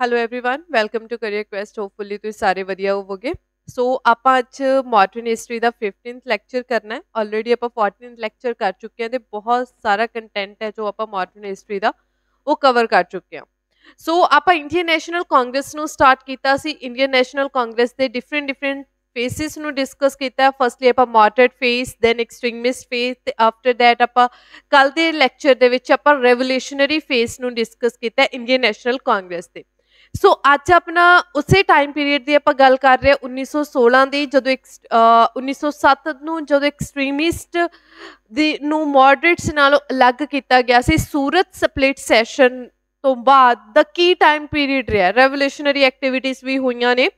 hello everyone welcome to career quest hopefully ਤੁਸੀਂ ਸਾਰੇ ਵਧੀਆ ਹੋਵੋਗੇ ਸੋ ਆਪਾਂ ਅੱਜ ਮਾਡਰਨ ਹਿਸਟਰੀ ਦਾ 15th ਲੈਕਚਰ ਕਰਨਾ ਹੈ ਆਲਰੇਡੀ ਆਪਾਂ 14th ਲੈਕਚਰ ਕਰ ਚੁੱਕੇ ਹਾਂ ਤੇ ਬਹੁਤ ਸਾਰਾ ਕੰਟੈਂਟ ਹੈ ਜੋ ਆਪਾਂ ਮਾਡਰਨ ਹਿਸਟਰੀ ਦਾ ਉਹ ਕਵਰ ਕਰ ਚੁੱਕੇ ਹਾਂ ਸੋ ਆਪਾਂ ਇੰਡੀਅਨ ਨੈਸ਼ਨਲ ਕਾਂਗਰਸ ਨੂੰ ਸਟਾਰਟ ਕੀਤਾ ਸੀ ਇੰਡੀਅਨ ਨੈਸ਼ਨਲ ਕਾਂਗਰਸ ਦੇ ਡਿਫਰੈਂਟ ਡਿਫਰੈਂਟ ਫੇਸਿਸ ਨੂੰ ਡਿਸਕਸ ਕੀਤਾ ਫਸਟਲੀ ਆਪਾਂ moderate phase then extremist phase ਤੇ ਆਫਟਰ ਥੈਟ ਆਪਾਂ ਕੱਲ ਦੇ ਲੈਕਚਰ ਦੇ ਵਿੱਚ ਆਪਾਂ ਰੈਵੋਲੂਸ਼ਨਰੀ ਫੇਸ ਨੂੰ ਡਿਸਕਸ ਕੀਤਾ ਇੰਡੀਅਨ ਨੈਸ਼ਨਲ ਕਾਂਗਰਸ ਦੇ ਸੋ ਅੱਜ ਆਪਣਾ ਉਸੇ ਟਾਈਮ ਪੀਰੀਅਡ ਦੀ ਆਪਾਂ ਗੱਲ ਕਰ ਰਹੇ 1916 ਦੀ, ਜਦੋਂ 1907 ਨੂੰ ਜਦੋਂ ਐਕਸਟ੍ਰੀਮਿਸਟ ਦੀ ਨੂੰ ਮੋਡਰੇਟਸ ਨਾਲੋਂ ਅਲੱਗ ਕੀਤਾ ਗਿਆ ਸੀ, ਸੂਰਤ ਸਪਲਿਟ ਸੈਸ਼ਨ ਤੋਂ ਬਾਅਦ ਦਾ ਕੀ ਟਾਈਮ ਪੀਰੀਅਡ ਰਿਹਾ? ਰੈਵੋਲੂਸ਼ਨਰੀ ਐਕਟੀਵਿਟੀਜ਼ ਵੀ ਹੋਈਆਂ ਨੇ।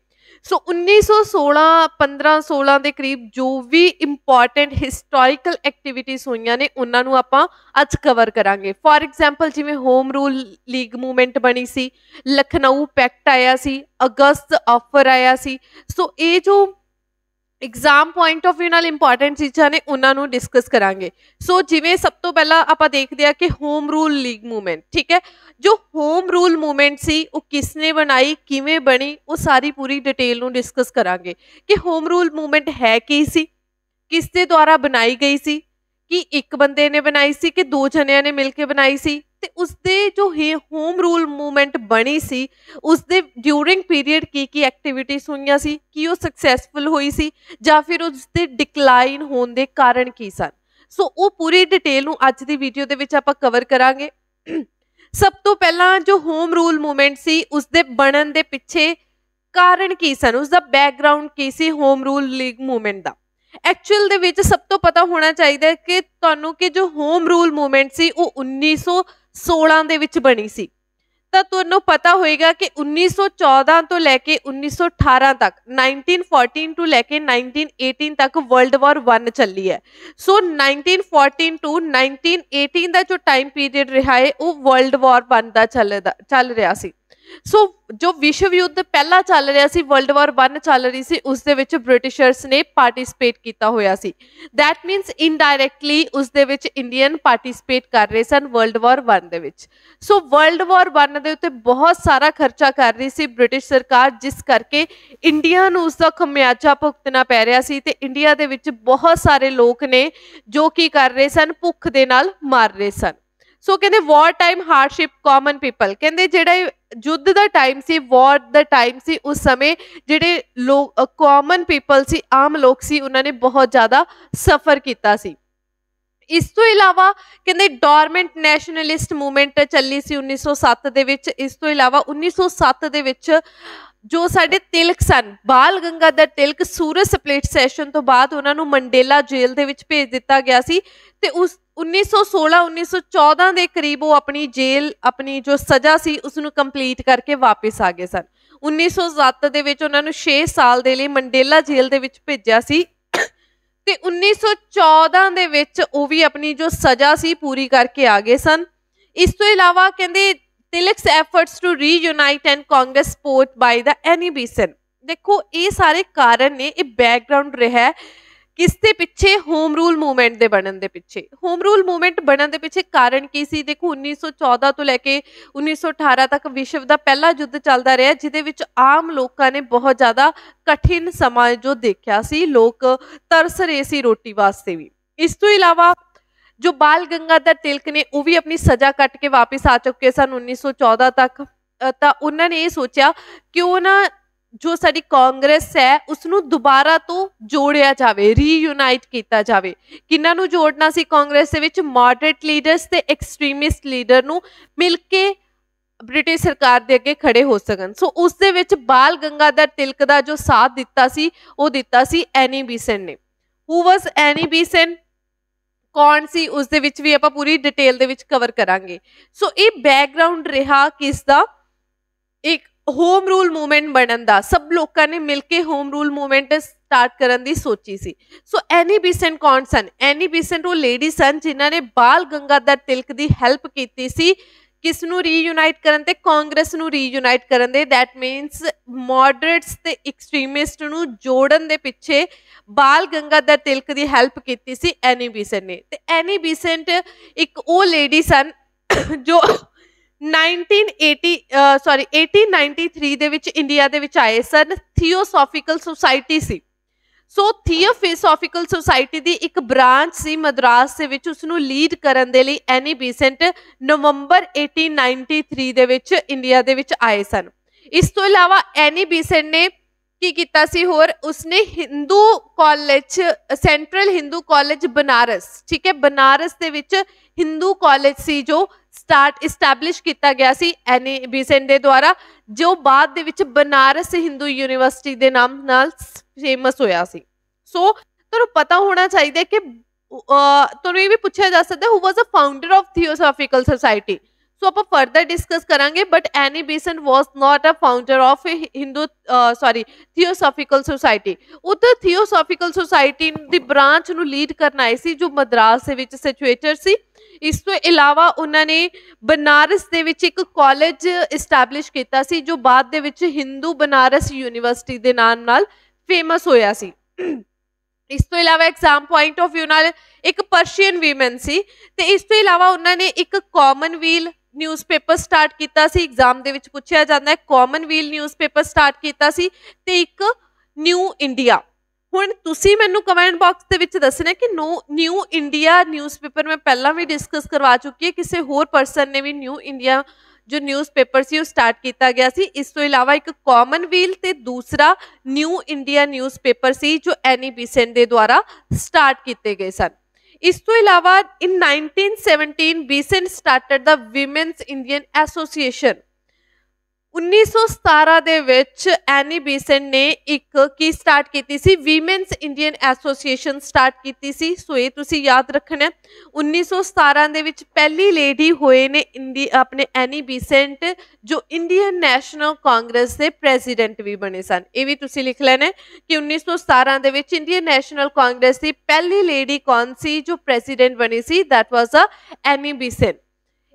ਸੋ 1916 15 16 ਦੇ ਕਰੀਬ ਜੋ ਵੀ ਇੰਪੋਰਟੈਂਟ ਹਿਸਟੋਰੀਕਲ ਐਕਟੀਵਿਟੀਜ਼ ਹੋਈਆਂ ਨੇ ਉਹਨਾਂ ਨੂੰ ਆਪਾਂ ਅੱਜ ਕਵਰ ਕਰਾਂਗੇ ਫੋਰ ਐਗਜ਼ਾਮਪਲ ਜਿਵੇਂ ਹੋਮ ਰੂਲ ਲੀਗ ਮੂਵਮੈਂਟ ਬਣੀ ਸੀ ਲਖਨਊ ਪੈਕਟ ਆਇਆ ਸੀ ਅਗਸਤ ਆਫਰ ਆਇਆ ਸੀ ਸੋ ਇਹ ਜੋ ਐਗਜ਼ਾਮ ਪੁਆਇੰਟ ਆਫ View ਨਾਲ ਇੰਪੋਰਟੈਂਟ ਚੀਜ਼ਾਂ ਨੇ, ਉਹਨਾਂ ਨੂੰ ਡਿਸਕਸ ਕਰਾਂਗੇ। ਸੋ ਜਿਵੇਂ ਸਭ ਤੋਂ ਪਹਿਲਾਂ ਆਪਾਂ ਦੇਖਦੇ ਆ ਕਿ ਹੋਮ ਰੂਲ ਲੀਗ ਮੂਵਮੈਂਟ ਠੀਕ ਹੈ? ਜੋ ਹੋਮ ਰੂਲ ਮੂਵਮੈਂਟ ਸੀ, ਉਹ ਕਿਸ ਨੇ ਬਣਾਈ, ਕਿਵੇਂ ਬਣੀ, ਉਹ ਸਾਰੀ ਪੂਰੀ ਡਿਟੇਲ ਨੂੰ ਡਿਸਕਸ ਕਰਾਂਗੇ। ਕਿ ਹੋਮ ਰੂਲ ਮੂਵਮੈਂਟ ਹੈ ਕੀ ਸੀ? ਕਿਸ ਦੇ ਦੁਆਰਾ ਬਣਾਈ ਗਈ ਸੀ? ਕਿ ਇੱਕ ਬੰਦੇ ਨੇ ਬਣਾਈ ਸੀ, ਕਿ ਦੋ ਜਣਿਆਂ ਨੇ ਮਿਲ ਕੇ ਬਣਾਈ ਸੀ? ਤੇ ਉਸ ਦੇ ਜੋ ਹੋਮ ਰੂਲ ਮੂਵਮੈਂਟ ਬਣੀ ਸੀ ਉਸ ਦੇ ਡਿਊਰਿੰਗ ਪੀਰੀਅਡ ਕੀ ਕੀ ਐਕਟੀਵਿਟੀਜ਼ ਹੋਈਆਂ ਸੀ, ਕੀ ਉਹ ਸਕਸੈਸਫੁਲ ਹੋਈ ਸੀ, ਜਾਂ ਫਿਰ ਉਸ ਦੇ ਡਿਕਲਾਈਨ ਹੋਣ ਦੇ ਕਾਰਨ ਕੀ ਸਨ? ਸੋ ਉਹ ਪੂਰੀ ਡਿਟੇਲ ਨੂੰ ਅੱਜ ਦੀ ਵੀਡੀਓ ਦੇ ਵਿੱਚ ਆਪਾਂ ਕਵਰ ਕਰਾਂਗੇ। ਸਭ ਤੋਂ ਪਹਿਲਾਂ ਜੋ ਹੋਮ ਰੂਲ ਮੂਵਮੈਂਟ ਸੀ ਉਸ ਦੇ ਬਣਨ ਦੇ ਪਿੱਛੇ ਕਾਰਨ ਕੀ ਸਨ? ਉਸ ਦਾ ਬੈਕਗ੍ਰਾਉਂਡ ਕੀ ਸੀ ਹੋਮ ਰੂਲ ਲੀਗ ਮੂਵਮੈਂਟ ਦਾ? ਐਕਚੁਅਲ ਦੇ ਵਿੱਚ ਸਭ ਤੋਂ ਪਤਾ ਹੋਣਾ ਚਾਹੀਦਾ ਕਿ ਤੁਹਾਨੂੰ ਕਿ ਜੋ ਹੋਮ ਰੂਲ ਮੂਵਮੈਂਟ ਸੀ, ਉਹ 1916 ਦੇ ਵਿੱਚ ਬਣੀ ਸੀ। ਤਾਂ ਤੁਹਾਨੂੰ ਪਤਾ ਹੋਏਗਾ ਕਿ 1914 ਤੋਂ ਲੈ ਕੇ 1918 ਤੱਕ 1914 ਤੋਂ ਲੈ ਕੇ 1918 ਤੱਕ ਵਰਲਡ ਵਾਰ 1 ਚੱਲੀ ਹੈ। ਸੋ 1914 ਤੋਂ 1918 ਦਾ ਜੋ ਟਾਈਮ ਪੀਰੀਅਡ ਰਿਹਾ ਹੈ, ਉਹ ਵਰਲਡ ਵਾਰ 1 ਦਾ ਚੱਲਦਾ, ਚੱਲ ਰਿਹਾ ਸੀ। ਸੋ ਜੋ ਵਿਸ਼ਵ ਯੁੱਧ ਪਹਿਲਾ ਚੱਲ ਰਿਹਾ ਸੀ ਵਰਲਡ ਵਾਰ 1 ਚੱਲ ਰਹੀ ਸੀ, ਉਸ ਦੇ ਵਿੱਚ ਬ੍ਰਿਟਿਸ਼ਰਸ ਨੇ ਪਾਰਟਿਸਿਪੇਟ ਕੀਤਾ ਹੋਇਆ ਸੀ। ਥੈਟ ਮੀਨਸ ਇਨਡਾਇਰੈਕਟਲੀ ਉਸ ਦੇ ਵਿੱਚ ਇੰਡੀਅਨ ਪਾਰਟਿਸਿਪੇਟ ਕਰ ਰਹੇ ਸਨ ਵਰਲਡ ਵਾਰ 1 ਦੇ ਵਿੱਚ। ਸੋ ਵਰਲਡ ਵਾਰ 1 ਦੇ ਉੱਤੇ ਬਹੁਤ ਸਾਰਾ ਖਰਚਾ ਕਰ ਰਹੀ ਸੀ ਬ੍ਰਿਟਿਸ਼ ਸਰਕਾਰ, ਜਿਸ ਕਰਕੇ ਇੰਡੀਆ ਨੂੰ ਉਸ ਦਾ ਖਮਿਆਜਾ ਭੁਗਤਣਾ ਪੈ ਰਿਹਾ ਸੀ ਤੇ ਇੰਡੀਆ ਦੇ ਵਿੱਚ ਬਹੁਤ ਸਾਰੇ ਲੋਕ ਨੇ ਜੋ ਕੀ ਕਰ ਰਹੇ ਸਨ, ਭੁੱਖ ਦੇ ਨਾਲ ਮਾਰ ਰਹੇ ਸਨ। ਸੋ ਕਹਿੰਦੇ war time hardship common people ਕਹਿੰਦੇ, ਜਿਹੜਾ ਯੁੱਧ ਦਾ ਟਾਈਮ ਸੀ ਵਾਰ ਦਾ ਟਾਈਮ ਸੀ, ਉਸ ਸਮੇਂ ਜਿਹੜੇ ਲੋਕ ਕਾਮਨ ਪੀਪਲ ਸੀ, ਆਮ ਲੋਕ ਸੀ, ਉਹਨਾਂ ਨੇ ਬਹੁਤ ਜ਼ਿਆਦਾ ਸਫਰ ਕੀਤਾ ਸੀ। ਇਸ ਤੋਂ ਇਲਾਵਾ ਕਹਿੰਦੇ ਡੋਰਮੈਂਟ ਨੈਸ਼ਨਲਿਸਟ ਮੂਵਮੈਂਟ ਚੱਲੀ ਸੀ 1907 ਦੇ ਵਿੱਚ, ਇਸ ਤੋਂ ਇਲਾਵਾ 1907 ਦੇ ਵਿੱਚ ਜੋ ਸਾਡੇ ਤਿਲਕ ਸਨ। ਬਾਲ ਗੰਗਾਧਰ ਤਿਲਕ ਸੂਰਜ ਸਪਲਿਟ ਸੈਸ਼ਨ ਤੋਂ ਬਾਅਦ ਉਹਨਾਂ ਨੂੰ ਮੰਡੇਲਾ ਜੇਲ੍ਹ ਦੇ ਵਿੱਚ ਭੇਜ ਦਿੱਤਾ ਗਿਆ ਸੀ ਤੇ ਉਸ 1916 1914 ਦੇ ਕਰੀਬ ਉਹ ਆਪਣੀ ਜੇਲ੍ਹ, ਆਪਣੀ ਜੋ ਸਜ਼ਾ ਸੀ ਉਸ ਨੂੰ ਕੰਪਲੀਟ ਕਰਕੇ ਵਾਪਸ ਆ ਗਏ ਸਨ। 1907 ਦੇ ਵਿੱਚ ਉਹਨਾਂ ਨੂੰ 6 ਸਾਲ ਦੇ ਲਈ ਮੰਡੇਲਾ ਜੇਲ੍ਹ ਦੇ ਵਿੱਚ ਭੇਜਿਆ ਸੀ। ਤੇ 1914 ਦੇ ਵਿੱਚ ਉਹ ਵੀ ਆਪਣੀ ਜੋ ਸਜ਼ਾ ਸੀ, ਪੂਰੀ ਕਰਕੇ ਆ ਗਏ ਸਨ। ਇਸ ਤੋਂ ਇਲਾਵਾ ਕਹਿੰਦੇ Tilak's efforts to reunite and Congress support by the Annie Besant ਦੇਖੋ, ਇਹ ਸਾਰੇ ਕਾਰਨ ਨੇ, ਇਹ ਬੈਕਗ੍ਰਾਉਂਡ ਰਿਹਾ ਕਿਸ ਦੇ ਪਿੱਛੇ? ਹੋਮ ਰੂਲ ਮੂਵਮੈਂਟ ਦੇ ਬਣਨ ਦੇ ਪਿੱਛੇ। ਹੋਮ ਰੂਲ ਮੂਵਮੈਂਟ ਬਣਨ ਦੇ ਪਿੱਛੇ ਕਾਰਨ ਕੀ ਸੀ? ਦੇਖੋ 1914 ਤੋਂ ਲੈ ਕੇ 1918 ਤੱਕ ਵਿਸ਼ਵ ਦਾ ਪਹਿਲਾ ਯੁੱਧ ਚੱਲਦਾ ਰਿਹਾ, ਜਿਹਦੇ ਵਿੱਚ ਆਮ ਲੋਕਾਂ ਨੇ ਬਹੁਤ ਜ਼ਿਆਦਾ ਕਠਿਨ ਸਮਾਂ ਜੋ ਦੇਖਿਆ ਸੀ, ਲੋਕ ਤਰਸ ਰਹੇ ਸੀ ਰੋਟੀ ਵਾਸਤੇ ਵੀ। ਇਸ ਤੋਂ ਇਲਾਵਾ ਜੋ ਬਾਲ ਗੰਗਾਧਰ ਤਿਲਕ ਨੇ, ਉਹ ਵੀ ਆਪਣੀ ਸਜ਼ਾ ਕੱਟ ਕੇ ਵਾਪਸ ਆ ਚੁੱਕੇ ਸਨ 1914 ਤੱਕ। ਤਾਂ ਉਹਨਾਂ ਨੇ ਇਹ ਸੋਚਿਆ ਕਿ ਉਹ ਨਾ ਜੋ ਸਾਡੀ ਕਾਂਗਰਸ ਹੈ ਉਸ ਨੂੰ ਦੁਬਾਰਾ ਤੋਂ ਜੋੜਿਆ ਜਾਵੇ ਰੀਯੂਨਾਈਟ ਕੀਤਾ ਜਾਵੇ। ਕਿੰਨਾਂ ਨੂੰ ਜੋੜਨਾ ਸੀ ਕਾਂਗਰਸ ਦੇ ਵਿੱਚ? ਮੋਡਰੇਟ ਲੀਡਰਸ ਤੇ ਐਕਸਟ੍ਰੀਮਿਸਟ ਲੀਡਰ ਨੂੰ ਮਿਲ ਕੇ ਬ੍ਰਿਟਿਸ਼ ਸਰਕਾਰ ਦੇ ਅੱਗੇ ਖੜੇ ਹੋ ਸਕਣ। ਸੋ ਉਸ ਦੇ ਵਿੱਚ ਬਾਲ ਗੰਗਾਧਰ ਤਿਲਕ ਦਾ ਜੋ ਸਾਥ ਦਿੱਤਾ ਸੀ, ਉਹ ਦਿੱਤਾ ਸੀ ਐਨੀ ਬੀਸਨ ਨੇ। ਹੂ ਵਾਸ ਐਨੀ ਬੀਸਨ ਕੌਣ ਸੀ, ਉਸ ਦੇ ਵਿੱਚ ਵੀ ਆਪਾਂ ਪੂਰੀ ਡਿਟੇਲ ਦੇ ਵਿੱਚ ਕਵਰ ਕਰਾਂਗੇ। ਸੋ ਇਹ ਬੈਕਗ੍ਰਾਉਂਡ ਰਿਹਾ ਕਿਸ ਦਾ ਇੱਕ ਹੋਮ ਰੂਲ ਮੂਵਮੈਂਟ ਬਣਨ ਦਾ। ਸਭ ਲੋਕਾਂ ਨੇ ਮਿਲ ਕੇ ਹੋਮ ਰੂਲ ਮੂਵਮੈਂਟ ਸਟਾਰਟ ਕਰਨ ਦੀ ਸੋਚੀ ਸੀ। ਸੋ ਐਨੀ ਬੀਸੈਂਟ ਕੌਣ ਸਨ ਐਨੀ ਬੀਸੈਂਟ ਉਹ ਲੇਡੀ ਸਨ ਜਿਨ੍ਹਾਂ ਨੇ ਬਾਲ ਗੰਗਾਧਰ ਤਿਲਕ ਦੀ ਹੈਲਪ ਕੀਤੀ ਸੀ। ਕਿਸ ਨੂੰ ਰੀਯੂਨਾਈਟ ਕਰਨ ਤੇ ਕਾਂਗਰਸ ਨੂੰ ਰੀਯੂਨਾਈਟ ਕਰਨ ਦੇ? ਥੈਟ ਮੀਨਸ ਮੋਡਰੇਟਸ ਤੇ ਐਕਸਟ੍ਰੀਮਿਸਟ ਨੂੰ ਜੋੜਨ ਦੇ ਪਿੱਛੇ ਬਾਲ ਗੰਗਾਧਰ ਤਿਲਕ ਦੀ ਹੈਲਪ ਕੀਤੀ ਸੀ ਐਨੀ ਬੀਸੈਂਟ ਨੇ। ਤੇ ਐਨੀ ਬੀਸੈਂਟ ਇੱਕ ਉਹ ਲੇਡੀ ਸਨ ਜੋ 1980 ਸੌਰੀ 1893 ਦੇ ਵਿੱਚ ਇੰਡੀਆ ਦੇ ਵਿੱਚ ਆਏ ਸਨ। ਥੀਓਸੋਫੀਕਲ ਸੁਸਾਇਟੀ ਸੀ। ਸੋ ਥੀਓਫਿਲੋਸੋਫੀਕਲ ਸੁਸਾਇਟੀ ਦੀ ਇੱਕ ਬ੍ਰਾਂਚ ਸੀ ਮਦਰਾਸ ਦੇ ਵਿੱਚ ਉਸ ਨੂੰ ਲੀਡ ਕਰਨ ਦੇ ਲਈ ਐਨੀ ਬੀਸੈਂਟ ਨਵੰਬਰ 1893 ਦੇ ਵਿੱਚ ਇੰਡੀਆ ਦੇ ਵਿੱਚ ਆਏ ਸਨ। ਇਸ ਤੋਂ ਇਲਾਵਾ ਐਨੀ ਬੀਸੈਂਟ ਨੇ ਕੀ ਕੀਤਾ ਸੀ ਹੋਰ? ਉਸਨੇ Hindu college central Hindu college Banaras ਠੀਕ ਹੈ? ਬਨਾਰਸ ਦੇ ਵਿੱਚ ਹਿੰਦੂ ਕਾਲਜ ਸੀ ਜੋ ਸਟਾਰਟ ਇਸਟੈਬਲਿਸ਼ ਕੀਤਾ ਗਿਆ ਸੀ ਐਨੀ ਬੀਸੈਂਟ ਦੇ ਦੁਆਰਾ, ਜੋ ਬਾਅਦ ਦੇ ਵਿੱਚ ਬਨਾਰਸ ਹਿੰਦੂ ਯੂਨੀਵਰਸਿਟੀ ਦੇ ਨਾਮ ਨਾਲ ਫੇਮਸ ਹੋਇਆ ਸੀ। ਸੋ ਤੁਹਾਨੂੰ ਪਤਾ ਹੋਣਾ ਚਾਹੀਦਾ ਕਿ ਤੁਹਾਨੂੰ ਇਹ ਵੀ ਪੁੱਛਿਆ ਜਾ ਸਕਦਾ who was a founder of theosophical society so ਆਪਾਂ ਫਰਦਰ ਡਿਸਕਸ ਕਰਾਂਗੇ but Annie Besant was not a founder of Hindu sorry theosophical society ਉਧਰ ਥੀਓਸੋਫੀਕਲ ਸੁਸਾਇਟੀ ਦੀ ਬ੍ਰਾਂਚ ਨੂੰ ਲੀਡ ਕਰਨ ਆਏ ਸੀ, ਜੋ ਮਦਰਾਸ ਦੇ ਵਿੱਚ ਸਿਚੁਏਟਡ ਸੀ। ਇਸ ਤੋਂ ਇਲਾਵਾ ਉਹਨਾਂ ਨੇ ਬਨਾਰਸ ਦੇ ਵਿੱਚ ਇੱਕ ਕਾਲਜ ਇਸਟੈਬਲਿਸ਼ ਕੀਤਾ ਸੀ, ਜੋ ਬਾਅਦ ਦੇ ਵਿੱਚ ਹਿੰਦੂ ਬਨਾਰਸ ਯੂਨੀਵਰਸਿਟੀ ਦੇ ਨਾਮ ਨਾਲ ਫੇਮਸ ਹੋਇਆ ਸੀ। ਇਸ ਤੋਂ ਇਲਾਵਾ ਐਗਜ਼ਾਮ ਪੁਆਇੰਟ ਆਫ View ਨਾਲ ਇੱਕ ਪਰਸ਼ੀਅਨ ਵੀਮਨ ਸੀ ਤੇ ਇਸ ਤੋਂ ਇਲਾਵਾ ਉਹਨਾਂ ਨੇ ਇੱਕ ਕਾਮਨਵੀਲ ਨਿਊਜ਼ਪੇਪਰ ਸਟਾਰਟ ਕੀਤਾ ਸੀ। ਐਗਜ਼ਾਮ ਦੇ ਵਿੱਚ ਪੁੱਛਿਆ ਜਾਂਦਾ ਹੈ ਕਾਮਨਵੀਲ ਨਿਊਜ਼ਪੇਪਰ ਸਟਾਰਟ ਕੀਤਾ ਸੀ ਤੇ ਇੱਕ ਨਿਊ ਇੰਡੀਆ ਹੁਣ ਤੁਸੀਂ ਮੈਨੂੰ ਕਮੈਂਟ ਬਾਕਸ ਦੇ ਵਿੱਚ ਦੱਸਣਾ ਕਿ ਨੋ ਨਿਊ ਇੰਡੀਆ ਨਿਊਜ਼ਪੇਪਰ ਮੈਂ ਪਹਿਲਾਂ ਵੀ ਡਿਸਕਸ ਕਰਵਾ ਚੁੱਕੀ ਹੈ। ਕਿਸੇ ਹੋਰ ਪਰਸਨ ਨੇ ਵੀ ਨਿਊ ਇੰਡੀਆ ਜੋ ਨਿਊਜ਼ਪੇਪਰ ਸੀ, ਉਹ ਸਟਾਰਟ ਕੀਤਾ ਗਿਆ ਸੀ। ਇਸ ਤੋਂ ਇਲਾਵਾ ਇੱਕ ਕਾਮਨਵੀਲ ਤੇ ਦੂਸਰਾ ਨਿਊ ਇੰਡੀਆ ਨਿਊਜ਼ਪੇਪਰ ਸੀ, ਜੋ ਐਨੀ ਬੀਸੈਂਟ ਦੇ ਦੁਆਰਾ ਸਟਾਰਟ ਕੀਤੇ ਗਏ ਸਨ। ਇਸ ਤੋਂ ਇਲਾਵਾ in 1917 Besant started the women's Indian association 1917 ਦੇ ਵਿੱਚ ਐਨੀ ਬੀਸਨ ਨੇ ਇੱਕ ਕੀ ਸਟਾਰਟ ਕੀਤੀ ਸੀ? ਵੀਮਨਸ ਇੰਡੀਅਨ ਐਸੋਸੀਏਸ਼ਨ ਸਟਾਰਟ ਕੀਤੀ ਸੀ। ਸੋ ਇਹ ਤੁਸੀਂ ਯਾਦ ਰੱਖਣਾ 1917 ਦੇ ਵਿੱਚ ਪਹਿਲੀ ਲੇਡੀ ਹੋਏ ਨੇ ਇੰਡੀ, ਆਪਣੇ ਐਨੀ ਬੀਸੈਂਟ ਜੋ ਇੰਡੀਅਨ ਨੈਸ਼ਨਲ ਕਾਂਗਰਸ ਦੇ ਪ੍ਰੈਜ਼ੀਡੈਂਟ ਵੀ ਬਣੇ ਸਨ। ਇਹ ਵੀ ਤੁਸੀਂ ਲਿਖ ਲੈਣਾ ਕਿ 1917 ਦੇ ਵਿੱਚ ਇੰਡੀਅਨ ਨੈਸ਼ਨਲ ਕਾਂਗਰਸ ਦੀ ਪਹਿਲੀ ਲੇਡੀ ਕੌਣ ਸੀ ਜੋ ਪ੍ਰੈਜ਼ੀਡੈਂਟ ਬਣੀ ਸੀ? That was a Annie Besant.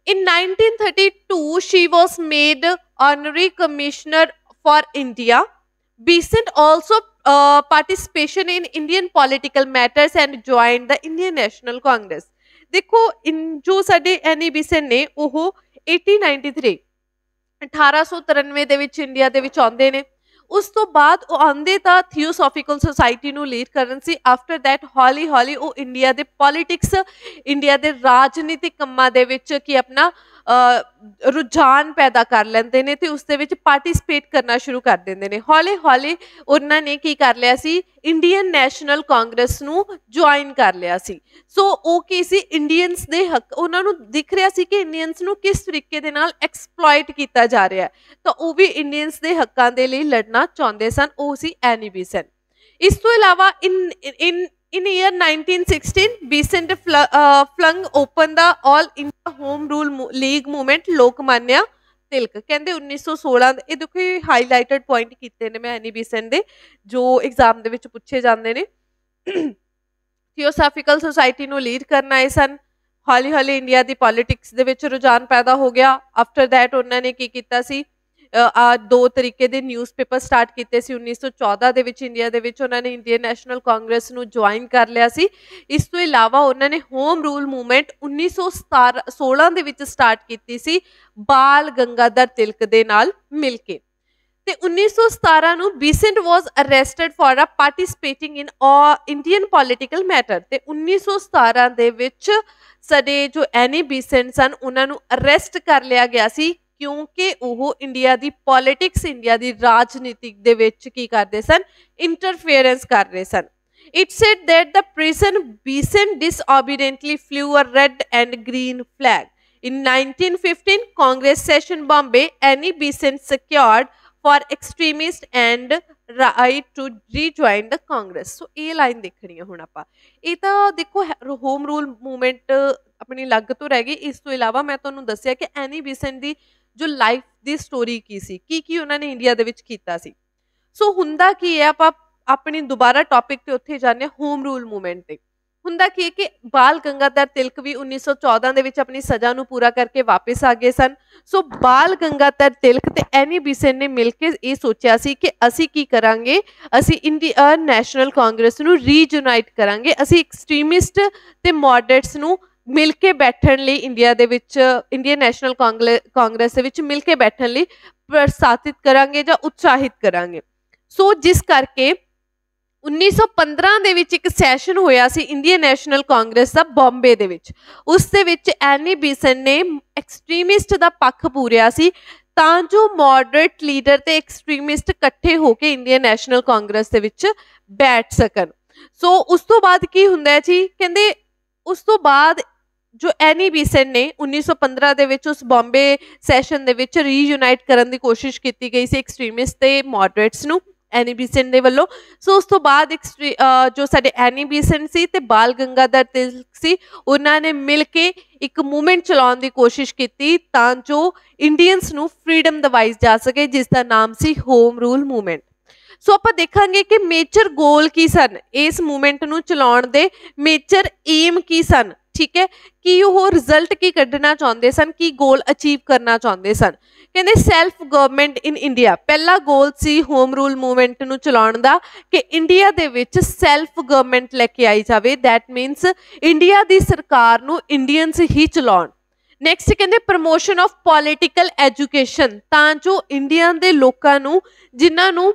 In 1932, she was made honorary commissioner for India. Besant also uh, participation in Indian political matters and joined the Indian National Congress. ਦੇਖੋ ਜੋ ਸਾਡੇ ਐਨੀ ਬਿਸਨ ਨੇ ਉਹ 1893 1893 ਦੇ ਵਿੱਚ ਇੰਡੀਆ ਦੇ ਵਿੱਚ ਆਉਂਦੇ ਨੇ ਉਸ ਤੋਂ ਬਾਅਦ ਉਹ ਆਂਦੇ ਤਾਂ ਥੀਓਸੋਫੀਕਲ ਸੁਸਾਇਟੀ ਨੂੰ ਲੀਡ ਕਰਨ ਸੀ। ਆਫਟਰ ਥੈਟ ਹੌਲੀ ਹੌਲੀ ਉਹ ਇੰਡੀਆ ਦੇ ਪੋਲਿਟਿਕਸ ਇੰਡੀਆ ਦੇ ਰਾਜਨੀਤਿਕ ਕੰਮਾਂ ਦੇ ਵਿੱਚ ਕੀ ਆਪਣਾ ਰੁਝਾਨ ਪੈਦਾ ਕਰ ਲੈਂਦੇ ਨੇ ਤੇ ਉਸ ਦੇ ਵਿੱਚ ਪਾਰਟਿਸਿਪੇਟ ਕਰਨਾ ਸ਼ੁਰੂ ਕਰ ਦਿੰਦੇ ਨੇ। ਹੌਲੇ ਹੌਲੇ ਉਹਨਾਂ ਨੇ ਕੀ ਕਰ ਲਿਆ ਸੀ? ਇੰਡੀਅਨ ਨੈਸ਼ਨਲ ਕਾਂਗਰਸ ਨੂੰ ਜੁਆਇਨ ਕਰ ਲਿਆ ਸੀ। ਸੋ ਉਹ ਕੀ ਸੀ? ਇੰਡੀਅਨਸ ਦੇ ਹੱਕ, ਉਹਨਾਂ ਨੂੰ ਦਿਖ ਰਿਹਾ ਸੀ ਕਿ ਇੰਡੀਅਨਸ ਨੂੰ ਕਿਸ ਤਰੀਕੇ ਦੇ ਨਾਲ ਐਕਸਪਲੋਇਟ ਕੀਤਾ ਜਾ ਰਿਹਾ ਹੈ। ਤਾਂ ਉਹ ਵੀ ਇੰਡੀਅਨਸ ਦੇ ਹੱਕਾਂ ਦੇ ਲਈ ਲੜਨਾ ਚਾਹੁੰਦੇ ਸਨ, ਉਹ ਸੀ ਐਨੀ ਬੀਸਨ ਇਸ ਤੋਂ ਇਲਾਵਾ ਇਨ ਇਨ In year 1916, Besant uh, flung open the all India Home Rule League movement Lokmanya Tilak ਕਹਿੰਦੇ 1916 ਇਹ ਦੇਖੋ ਇਹ ਹਾਈਲਾਈਟਡ ਪੁਆਇੰਟ ਕੀਤੇ ਨੇ ਮੈਂ ਐਨੀ ਬੀਸੈਂਟ ਦੇ ਜੋ ਐਗਜ਼ਾਮ ਦੇ ਵਿੱਚ ਪੁੱਛੇ ਜਾਂਦੇ ਨੇ। ਥੀਓਸਾਫੀਕਲ ਸੁਸਾਇਟੀ ਨੂੰ ਲੀਡ ਕਰਨ ਆਏ ਸਨ। ਹੌਲੀ ਹੌਲੀ ਇੰਡੀਆ ਦੀ ਪੋਲਿਟਿਕਸ ਦੇ ਵਿੱਚ ਰੁਝਾਨ ਪੈਦਾ ਹੋ ਗਿਆ। ਆਫਟਰ ਥੈਟ ਉਹਨਾਂ ਨੇ ਕੀ ਕੀਤਾ ਸੀ? ਆ ਦੋ ਤਰੀਕੇ ਦੇ ਨਿਊਜ਼ਪੇਪਰ ਸਟਾਰਟ ਕੀਤੇ ਸੀ 1914 ਦੇ ਵਿੱਚ, ਇੰਡੀਆ ਦੇ ਵਿੱਚ ਉਹਨਾਂ ਨੇ ਇੰਡੀਅਨ ਨੈਸ਼ਨਲ ਕਾਂਗਰਸ ਨੂੰ ਜੁਆਇਨ ਕਰ ਲਿਆ ਸੀ। ਇਸ ਤੋਂ ਇਲਾਵਾ ਉਹਨਾਂ ਨੇ ਹੋਮ ਰੂਲ ਮੂਵਮੈਂਟ 1916 ਦੇ ਵਿੱਚ ਸਟਾਰਟ ਕੀਤੀ ਸੀ, ਬਾਲ ਗੰਗਾਧਰ ਤਿਲਕ ਦੇ ਨਾਲ ਮਿਲ ਕੇ। ਤੇ 1917 ਨੂੰ Besant was arrested for a participating in Indian political matter ਤੇ 1917 ਦੇ ਵਿੱਚ ਸਾਡੇ ਜੋ ਐਨੀ ਬੀਸੈਂਟ ਸਨ, ਉਹਨਾਂ ਨੂੰ ਅਰੈਸਟ ਕਰ ਲਿਆ ਗਿਆ ਸੀ। ਕਿਉਂਕਿ ਉਹ ਇੰਡੀਆ ਦੀ ਪੋਲਿਟਿਕਸ ਇੰਡੀਆ ਦੀ ਰਾਜਨੀਤਿਕ ਦੇ ਵਿੱਚ ਕੀ ਕਰਦੇ ਸਨ ਇੰਟਰਫੇਰੈਂਸ ਕਰ ਰਹੇ ਸਨ it said that the prison Beeson disobediently flew a red and green flag. In 1915, Congress session Bombay, Annie Beeson secured for extremist and right to rejoin the Congress. So ਇਹ ਲਾਈਨ ਦੇਖਣੀ ਹੈ ਹੁਣ ਆਪਾਂ ਇਹ ਤਾਂ ਦੇਖੋ ਹੋਮ ਰੂਲ ਮੂਵਮੈਂਟ ਆਪਣੀ ਲੱਗ ਤੋਂ ਰਹਿ ਗਈ ਇਸ ਤੋਂ ਇਲਾਵਾ ਮੈਂ ਤੁਹਾਨੂੰ ਦੱਸਿਆ ਕਿ ਐਨੀ ਬੀਸਨ ਦੀ ਜੋ ਲਾਈਫ ਦੀ ਸਟੋਰੀ ਕੀ ਸੀ? ਕੀ ਕੀ ਉਹਨਾਂ ਨੇ ਇੰਡੀਆ ਦੇ ਵਿੱਚ ਕੀਤਾ ਸੀ? ਸੋ ਹੁੰਦਾ ਕੀ ਹੈ, ਆਪਾਂ ਆਪਣੀ ਦੁਬਾਰਾ ਟੌਪਿਕ ਤੇ ਉੱਥੇ ਜਾਣੇ ਹੋਮ ਰੂਲ ਮੂਵਮੈਂਟ ਤੇ। ਹੁੰਦਾ ਕੀ ਹੈ ਕਿ ਬਾਲ ਗੰਗਾਧਰ ਤਿਲਕ ਵੀ 1914 ਦੇ ਵਿੱਚ ਆਪਣੀ ਸਜ਼ਾ ਨੂੰ ਪੂਰਾ ਕਰਕੇ ਵਾਪਸ ਆ ਗਏ ਸਨ। ਸੋ ਬਾਲ ਗੰਗਾਧਰ ਤਿਲਕ ਤੇ ਐਨੀ ਬੀਸਨ ਨੇ ਮਿਲ ਕੇ ਇਹ ਸੋਚਿਆ ਸੀ ਕਿ ਅਸੀਂ ਕੀ ਕਰਾਂਗੇ? ਅਸੀਂ ਇੰਡੀਆ ਨੈਸ਼ਨਲ ਕਾਂਗਰਸ ਨੂੰ ਰੀਯੂਨਾਈਟ ਕਰਾਂਗੇ। ਅਸੀਂ ਐਕਸਟ੍ਰੀਮਿਸਟ ਤੇ ਮੋਡਰੇਟਸ ਨੂੰ ਮਿਲ ਕੇ ਬੈਠਣ ਲਈ ਇੰਡੀਆ ਦੇ ਵਿੱਚ ਇੰਡੀਅਨ ਨੈਸ਼ਨਲ ਕਾਂਗਰਸ ਦੇ ਵਿੱਚ ਮਿਲ ਕੇ ਬੈਠਣ ਲਈ ਪ੍ਰਸਾਤਿਤ ਕਰਾਂਗੇ ਜਾਂ ਉਤਸ਼ਾਹਿਤ ਕਰਾਂਗੇ। ਸੋ ਜਿਸ ਕਰਕੇ 1915 ਦੇ ਵਿੱਚ ਇੱਕ ਸੈਸ਼ਨ ਹੋਇਆ ਸੀ ਇੰਡੀਅਨ ਨੈਸ਼ਨਲ ਕਾਂਗਰਸ ਦਾ ਬੰਬੇ ਦੇ ਵਿੱਚ। ਉਸ ਦੇ ਵਿੱਚ ਐਨੀ ਬੀਸਨ ਨੇ ਐਕਸਟ੍ਰੀਮਿਸਟ ਦਾ ਪੱਖ ਪੂਰਿਆ ਸੀ, ਤਾਂ ਜੋ ਮੋਡਰੇਟ ਲੀਡਰ ਤੇ ਐਕਸਟ੍ਰੀਮਿਸਟ ਇਕੱਠੇ ਹੋ ਕੇ ਇੰਡੀਅਨ ਨੈਸ਼ਨਲ ਕਾਂਗਰਸ ਦੇ ਵਿੱਚ ਬੈਠ ਸਕਣ। ਸੋ ਉਸ ਤੋਂ ਬਾਅਦ ਕੀ ਹੁੰਦਾ ਜੀ? ਕਹਿੰਦੇ ਉਸ ਤੋਂ ਬਾਅਦ ਜੋ ਐਨੀ ਬੀਸਨ ਨੇ 1915 ਦੇ ਵਿੱਚ ਉਸ ਬੰਬੇ ਸੈਸ਼ਨ ਦੇ ਵਿੱਚ ਰੀਯੂਨਾਈਟ ਕਰਨ ਦੀ ਕੋਸ਼ਿਸ਼ ਕੀਤੀ ਗਈ ਸੀ ਐਕਸਟ੍ਰੀਮਿਸਟ ਤੇ ਮੋਡਰੇਟਸ ਨੂੰ ਐਨੀ ਬੀਸਨ ਦੇ ਵੱਲੋਂ। ਸੋ ਉਸ ਤੋਂ ਬਾਅਦ ਜੋ ਸਾਡੇ ਐਨੀ ਬੀਸਨ ਸੀ ਤੇ ਬਾਲ ਗੰਗਾਧਰ ਤਿਲਕ ਸੀ, ਉਹਨਾਂ ਨੇ ਮਿਲ ਕੇ ਇੱਕ ਮੂਵਮੈਂਟ ਚਲਾਉਣ ਦੀ ਕੋਸ਼ਿਸ਼ ਕੀਤੀ ਤਾਂ ਜੋ ਇੰਡੀਅਨਸ ਨੂੰ ਫ੍ਰੀडम ਦਿਵਾਈ ਜਾ ਸਕੇ, ਜਿਸ ਦਾ ਨਾਮ ਸੀ ਹੋਮ ਰੂਲ ਮੂਵਮੈਂਟ ਸੋ ਆਪਾਂ ਦੇਖਾਂਗੇ ਕਿ ਮੇਜਰ ਗੋਲ ਕੀ ਸਨ ਇਸ ਮੂਵਮੈਂਟ ਨੂੰ ਚਲਾਉਣ ਦੇ ਮੇਜਰ ਏਮ ਕੀ ਸਨ? ਠੀਕ ਹੈ? ਕਿ ਉਹ ਰਿਜ਼ਲਟ ਕੀ ਕੱਢਣਾ ਚਾਹੁੰਦੇ ਸਨ? ਕੀ ਗੋਲ ਅਚੀਵ ਕਰਨਾ ਚਾਹੁੰਦੇ ਸਨ? ਕਹਿੰਦੇ ਸੈਲਫ ਗਵਰਨਮੈਂਟ ਇਨ ਇੰਡੀਆ ਪਹਿਲਾ ਗੋਲ ਸੀ ਹੋਮ ਰੂਲ ਮੂਵਮੈਂਟ ਨੂੰ ਚਲਾਉਣ ਦਾ ਕਿ ਇੰਡੀਆ ਦੇ ਵਿੱਚ ਸੈਲਫ ਗਵਰਨਮੈਂਟ ਲੈ ਕੇ ਆਈ ਜਾਵੇ। ਥੈਟ ਮੀਨਸ ਇੰਡੀਆ ਦੀ ਸਰਕਾਰ ਨੂੰ ਇੰਡੀਅਨਸ ਹੀ ਚਲਾਉਣ। ਨੈਕਸਟ ਕਹਿੰਦੇ ਪ੍ਰੋਮੋਸ਼ਨ ਆਫ ਪੋਲਿਟੀਕਲ ਐਜੂਕੇਸ਼ਨ ਤਾਂ ਜੋ ਇੰਡੀਆ ਦੇ ਲੋਕਾਂ ਨੂੰ ਜਿਨ੍ਹਾਂ ਨੂੰ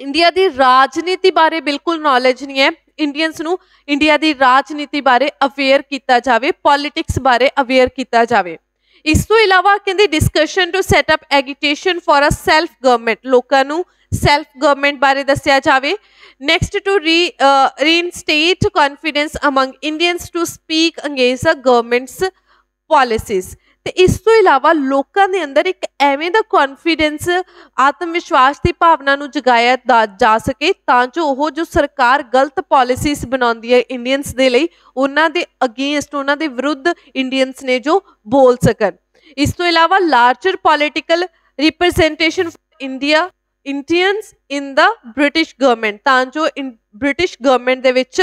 ਇੰਡੀਆ ਦੀ ਰਾਜਨੀਤੀ ਬਾਰੇ ਬਿਲਕੁਲ ਨੌਲੇਜ ਨਹੀਂ ਹੈ ਇੰਡੀਅਨਸ ਨੂੰ ਇੰਡੀਆ ਦੀ ਰਾਜਨੀਤੀ ਬਾਰੇ ਅਵੇਅਰ ਕੀਤਾ ਜਾਵੇ ਪੋਲਿਟਿਕਸ ਬਾਰੇ ਅਵੇਅਰ ਕੀਤਾ ਜਾਵੇ। ਇਸ ਤੋਂ ਇਲਾਵਾ ਕਹਿੰਦੇ discussion to set up agitation for a self government ਲੋਕਾਂ ਨੂੰ ਸੈਲਫ ਗਵਰਨਮੈਂਟ ਬਾਰੇ ਦੱਸਿਆ ਜਾਵੇ। Next to re reinstate confidence among Indians to speak against a governments policies ਤੇ ਇਸ ਤੋਂ ਇਲਾਵਾ ਲੋਕਾਂ ਦੇ ਅੰਦਰ ਇੱਕ ਐਵੇਂ ਦਾ ਕੌਨਫੀਡੈਂਸ ਆਤਮ ਵਿਸ਼ਵਾਸ ਦੀ ਭਾਵਨਾ ਨੂੰ ਜਗਾਇਆ ਜਾ ਸਕੇ, ਤਾਂ ਜੋ ਉਹ ਜੋ ਸਰਕਾਰ ਗਲਤ ਪਾਲਿਸੀਜ਼ ਬਣਾਉਂਦੀ ਹੈ ਇੰਡੀਅਨਸ ਦੇ ਲਈ, ਉਹਨਾਂ ਦੇ ਅਗੇਂਸਟ ਉਹਨਾਂ ਦੇ ਵਿਰੁੱਧ ਇੰਡੀਅਨਸ ਨੇ ਜੋ ਬੋਲ ਸਕਣ। ਇਸ ਤੋਂ ਇਲਾਵਾ larger political representation India Indians in the British government ਤਾਂ ਜੋ ਬ੍ਰਿਟਿਸ਼ ਗਵਰਨਮੈਂਟ ਦੇ ਵਿੱਚ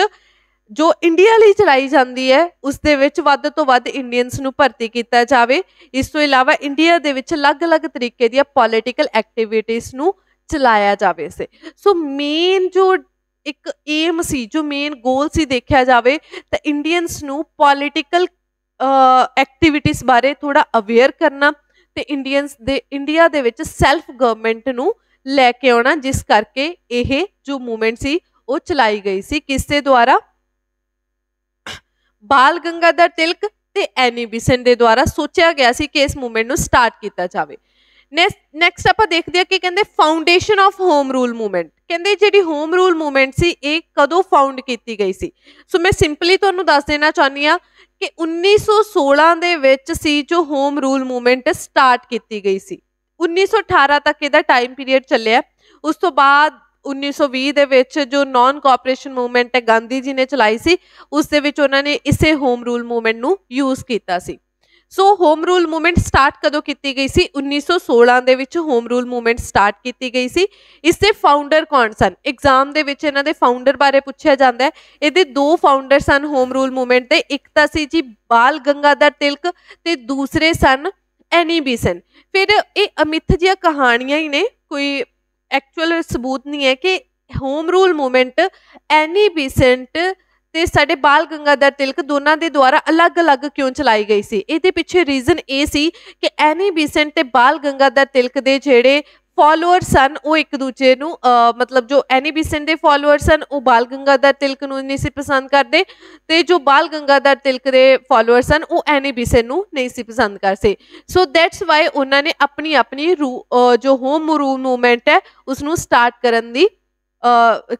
ਜੋ ਇੰਡੀਆ ਲਈ ਚਲਾਈ ਜਾਂਦੀ ਹੈ, ਉਸ ਦੇ ਵਿੱਚ ਵੱਧ ਤੋਂ ਵੱਧ ਇੰਡੀਅਨਸ ਨੂੰ ਭਰਤੀ ਕੀਤਾ ਜਾਵੇ। ਇਸ ਤੋਂ ਇਲਾਵਾ ਇੰਡੀਆ ਦੇ ਵਿੱਚ ਅਲੱਗ-ਅਲੱਗ ਤਰੀਕੇ ਦੀਆਂ ਪੋਲਿਟੀਕਲ ਐਕਟੀਵਿਟੀਆਂ ਨੂੰ ਚਲਾਇਆ ਜਾਵੇ ਸੇ ਸੋ ਮੇਨ ਜੋ ਇੱਕ ਏਮ ਸੀ, ਜੋ ਮੇਨ ਗੋਲ ਸੀ ਦੇਖਿਆ ਜਾਵੇ, ਤਾਂ ਇੰਡੀਅਨਸ ਨੂੰ ਪੋਲਿਟੀਕਲ ਐਕਟੀਵਿਟੀਆਂ ਬਾਰੇ ਥੋੜਾ ਅਵੇਅਰ ਕਰਨਾ ਤੇ ਇੰਡੀਅਨਸ ਦੇ ਇੰਡੀਆ ਦੇ ਵਿੱਚ ਸੈਲਫ ਗਵਰਨਮੈਂਟ ਨੂੰ ਲੈ ਕੇ ਆਉਣਾ, ਜਿਸ ਕਰਕੇ ਇਹ ਜੋ ਮੂਵਮੈਂਟ ਸੀ, ਉਹ ਚਲਾਈ ਗਈ ਸੀ। ਕਿਸੇ ਦੁਆਰਾ? ਬਾਲ ਗੰਗਾਧਰ ਤਿਲਕ ਤੇ ਐਨੀ ਬਿਸਨ ਦੇ ਦੁਆਰਾ ਸੋਚਿਆ ਗਿਆ ਸੀ ਕਿ ਇਸ ਮੂਵਮੈਂਟ ਨੂੰ ਸਟਾਰਟ ਕੀਤਾ ਜਾਵੇ। ਨੈਕਸਟ ਆਪਾਂ ਦੇਖਦੇ ਹਾਂ ਕਿ ਕਹਿੰਦੇ foundation of home rule movement ਕਹਿੰਦੇ ਜਿਹੜੀ ਹੋਮ ਰੂਲ ਮੂਵਮੈਂਟ ਸੀ ਇਹ ਕਦੋਂ ਫਾਊਂਡ ਕੀਤੀ ਗਈ ਸੀ? ਸੋ ਮੈਂ ਸਿੰਪਲੀ ਤੁਹਾਨੂੰ ਦੱਸ ਦੇਣਾ ਚਾਹੁੰਦੀ ਆ ਕਿ 1916 ਦੇ ਵਿੱਚ ਸੀ ਜੋ ਹੋਮ ਰੂਲ ਮੂਵਮੈਂਟ ਸਟਾਰਟ ਕੀਤੀ ਗਈ ਸੀ। 1918 ਤੱਕ ਇਹਦਾ ਟਾਈਮ ਪੀਰੀਅਡ ਚੱਲਿਆ। ਉਸ ਤੋਂ ਬਾਅਦ 1920 ਦੇ ਵਿੱਚ ਜੋ ਨਾਨ ਕੋਆਪਰੇਸ਼ਨ ਮੂਵਮੈਂਟ ਹੈ, ਗਾਂਧੀ ਜੀ ਨੇ ਚਲਾਈ ਸੀ, ਉਸ ਦੇ ਵਿੱਚ ਉਹਨਾਂ ਨੇ ਇਸੇ ਹੋਮ ਰੂਲ ਮੂਵਮੈਂਟ ਨੂੰ ਯੂਜ਼ ਕੀਤਾ ਸੀ। So home rule movement start ਕਦੋਂ ਕੀਤੀ ਗਈ ਸੀ? 1916 ਦੇ ਵਿੱਚ ਹੋਮ ਰੂਲ ਮੂਵਮੈਂਟ ਸਟਾਰਟ ਕੀਤੀ ਗਈ ਸੀ। ਇਸ ਦੇ ਫਾਊਂਡਰ ਕੌਣ ਸਨ? ਐਗਜ਼ਾਮ ਦੇ ਵਿੱਚ ਇਹਨਾਂ ਦੇ ਫਾਊਂਡਰ ਬਾਰੇ ਪੁੱਛਿਆ ਜਾਂਦਾ ਹੈ। ਇਹਦੇ ਦੋ ਫਾਊਂਡਰ ਸਨ ਹੋਮ ਰੂਲ ਮੂਵਮੈਂਟ ਦੇ, ਇੱਕ ਤਾਂ ਸੀ ਜੀ ਬਾਲ ਗੰਗਾਧਰ ਤਿਲਕ ਤੇ ਦੂਸਰੇ ਸਨ ਐਨੀ ਬੀਸਨ ਫਿਰ ਇਹ ਅਮਿੱਥ ਜਿਹੀਆਂ ਕਹਾਣੀਆਂ ਹੀ ਨੇ, ਕੋਈ ਐਕਚੁਅਲ ਸਬੂਤ ਨਹੀਂ ਹੈ ਕਿ home rule movement Annie Besant ਤੇ ਸਾਡੇ ਬਾਲ ਗੰਗਾਧਰ ਤਿਲਕ ਦੋਨਾਂ ਦੇ ਦੁਆਰਾ ਅਲੱਗ-ਅਲੱਗ ਕਿਉਂ ਚਲਾਈ ਗਈ ਸੀ? ਇਹਦੇ ਪਿੱਛੇ ਰੀਜ਼ਨ ਇਹ ਸੀ ਕਿ ਐਨੀ ਬੀਸੈਂਟ ਤੇ ਬਾਲ ਗੰਗਾਧਰ ਤਿਲਕ ਦੇ ਜਿਹੜੇ ਫਾਲੋਅਰ ਸਨ ਉਹ ਇੱਕ ਦੂਜੇ ਨੂੰ ਮਤਲਬ ਜੋ ਐਨੀ ਬੀਸੈਂਟ ਦੇ ਫਾਲੋਅਰ ਸਨ ਉਹ ਬਾਲ ਗੰਗਾਧਰ ਤਿਲਕ ਨੂੰ ਨਹੀਂ ਸੀ ਪਸੰਦ ਕਰਦੇ ਤੇ ਜੋ ਬਾਲ ਗੰਗਾਧਰ ਤਿਲਕ ਦੇ ਫਾਲੋਅਰ ਸਨ ਉਹ ਐਨੀ ਬੀਸੈਂਟ ਨੂੰ ਨਹੀਂ ਸੀ ਪਸੰਦ ਕਰਦੇ। ਸੋ ਦੈਟਸ ਵਾਈ ਉਹਨਾਂ ਨੇ ਆਪਣੀ ਆਪਣੀ ਜੋ ਹੋਮ ਰੂਲ ਮੂਵਮੈਂਟ ਹੈ ਉਸ ਨੂੰ ਸਟਾਰਟ ਕਰਨ ਦੀ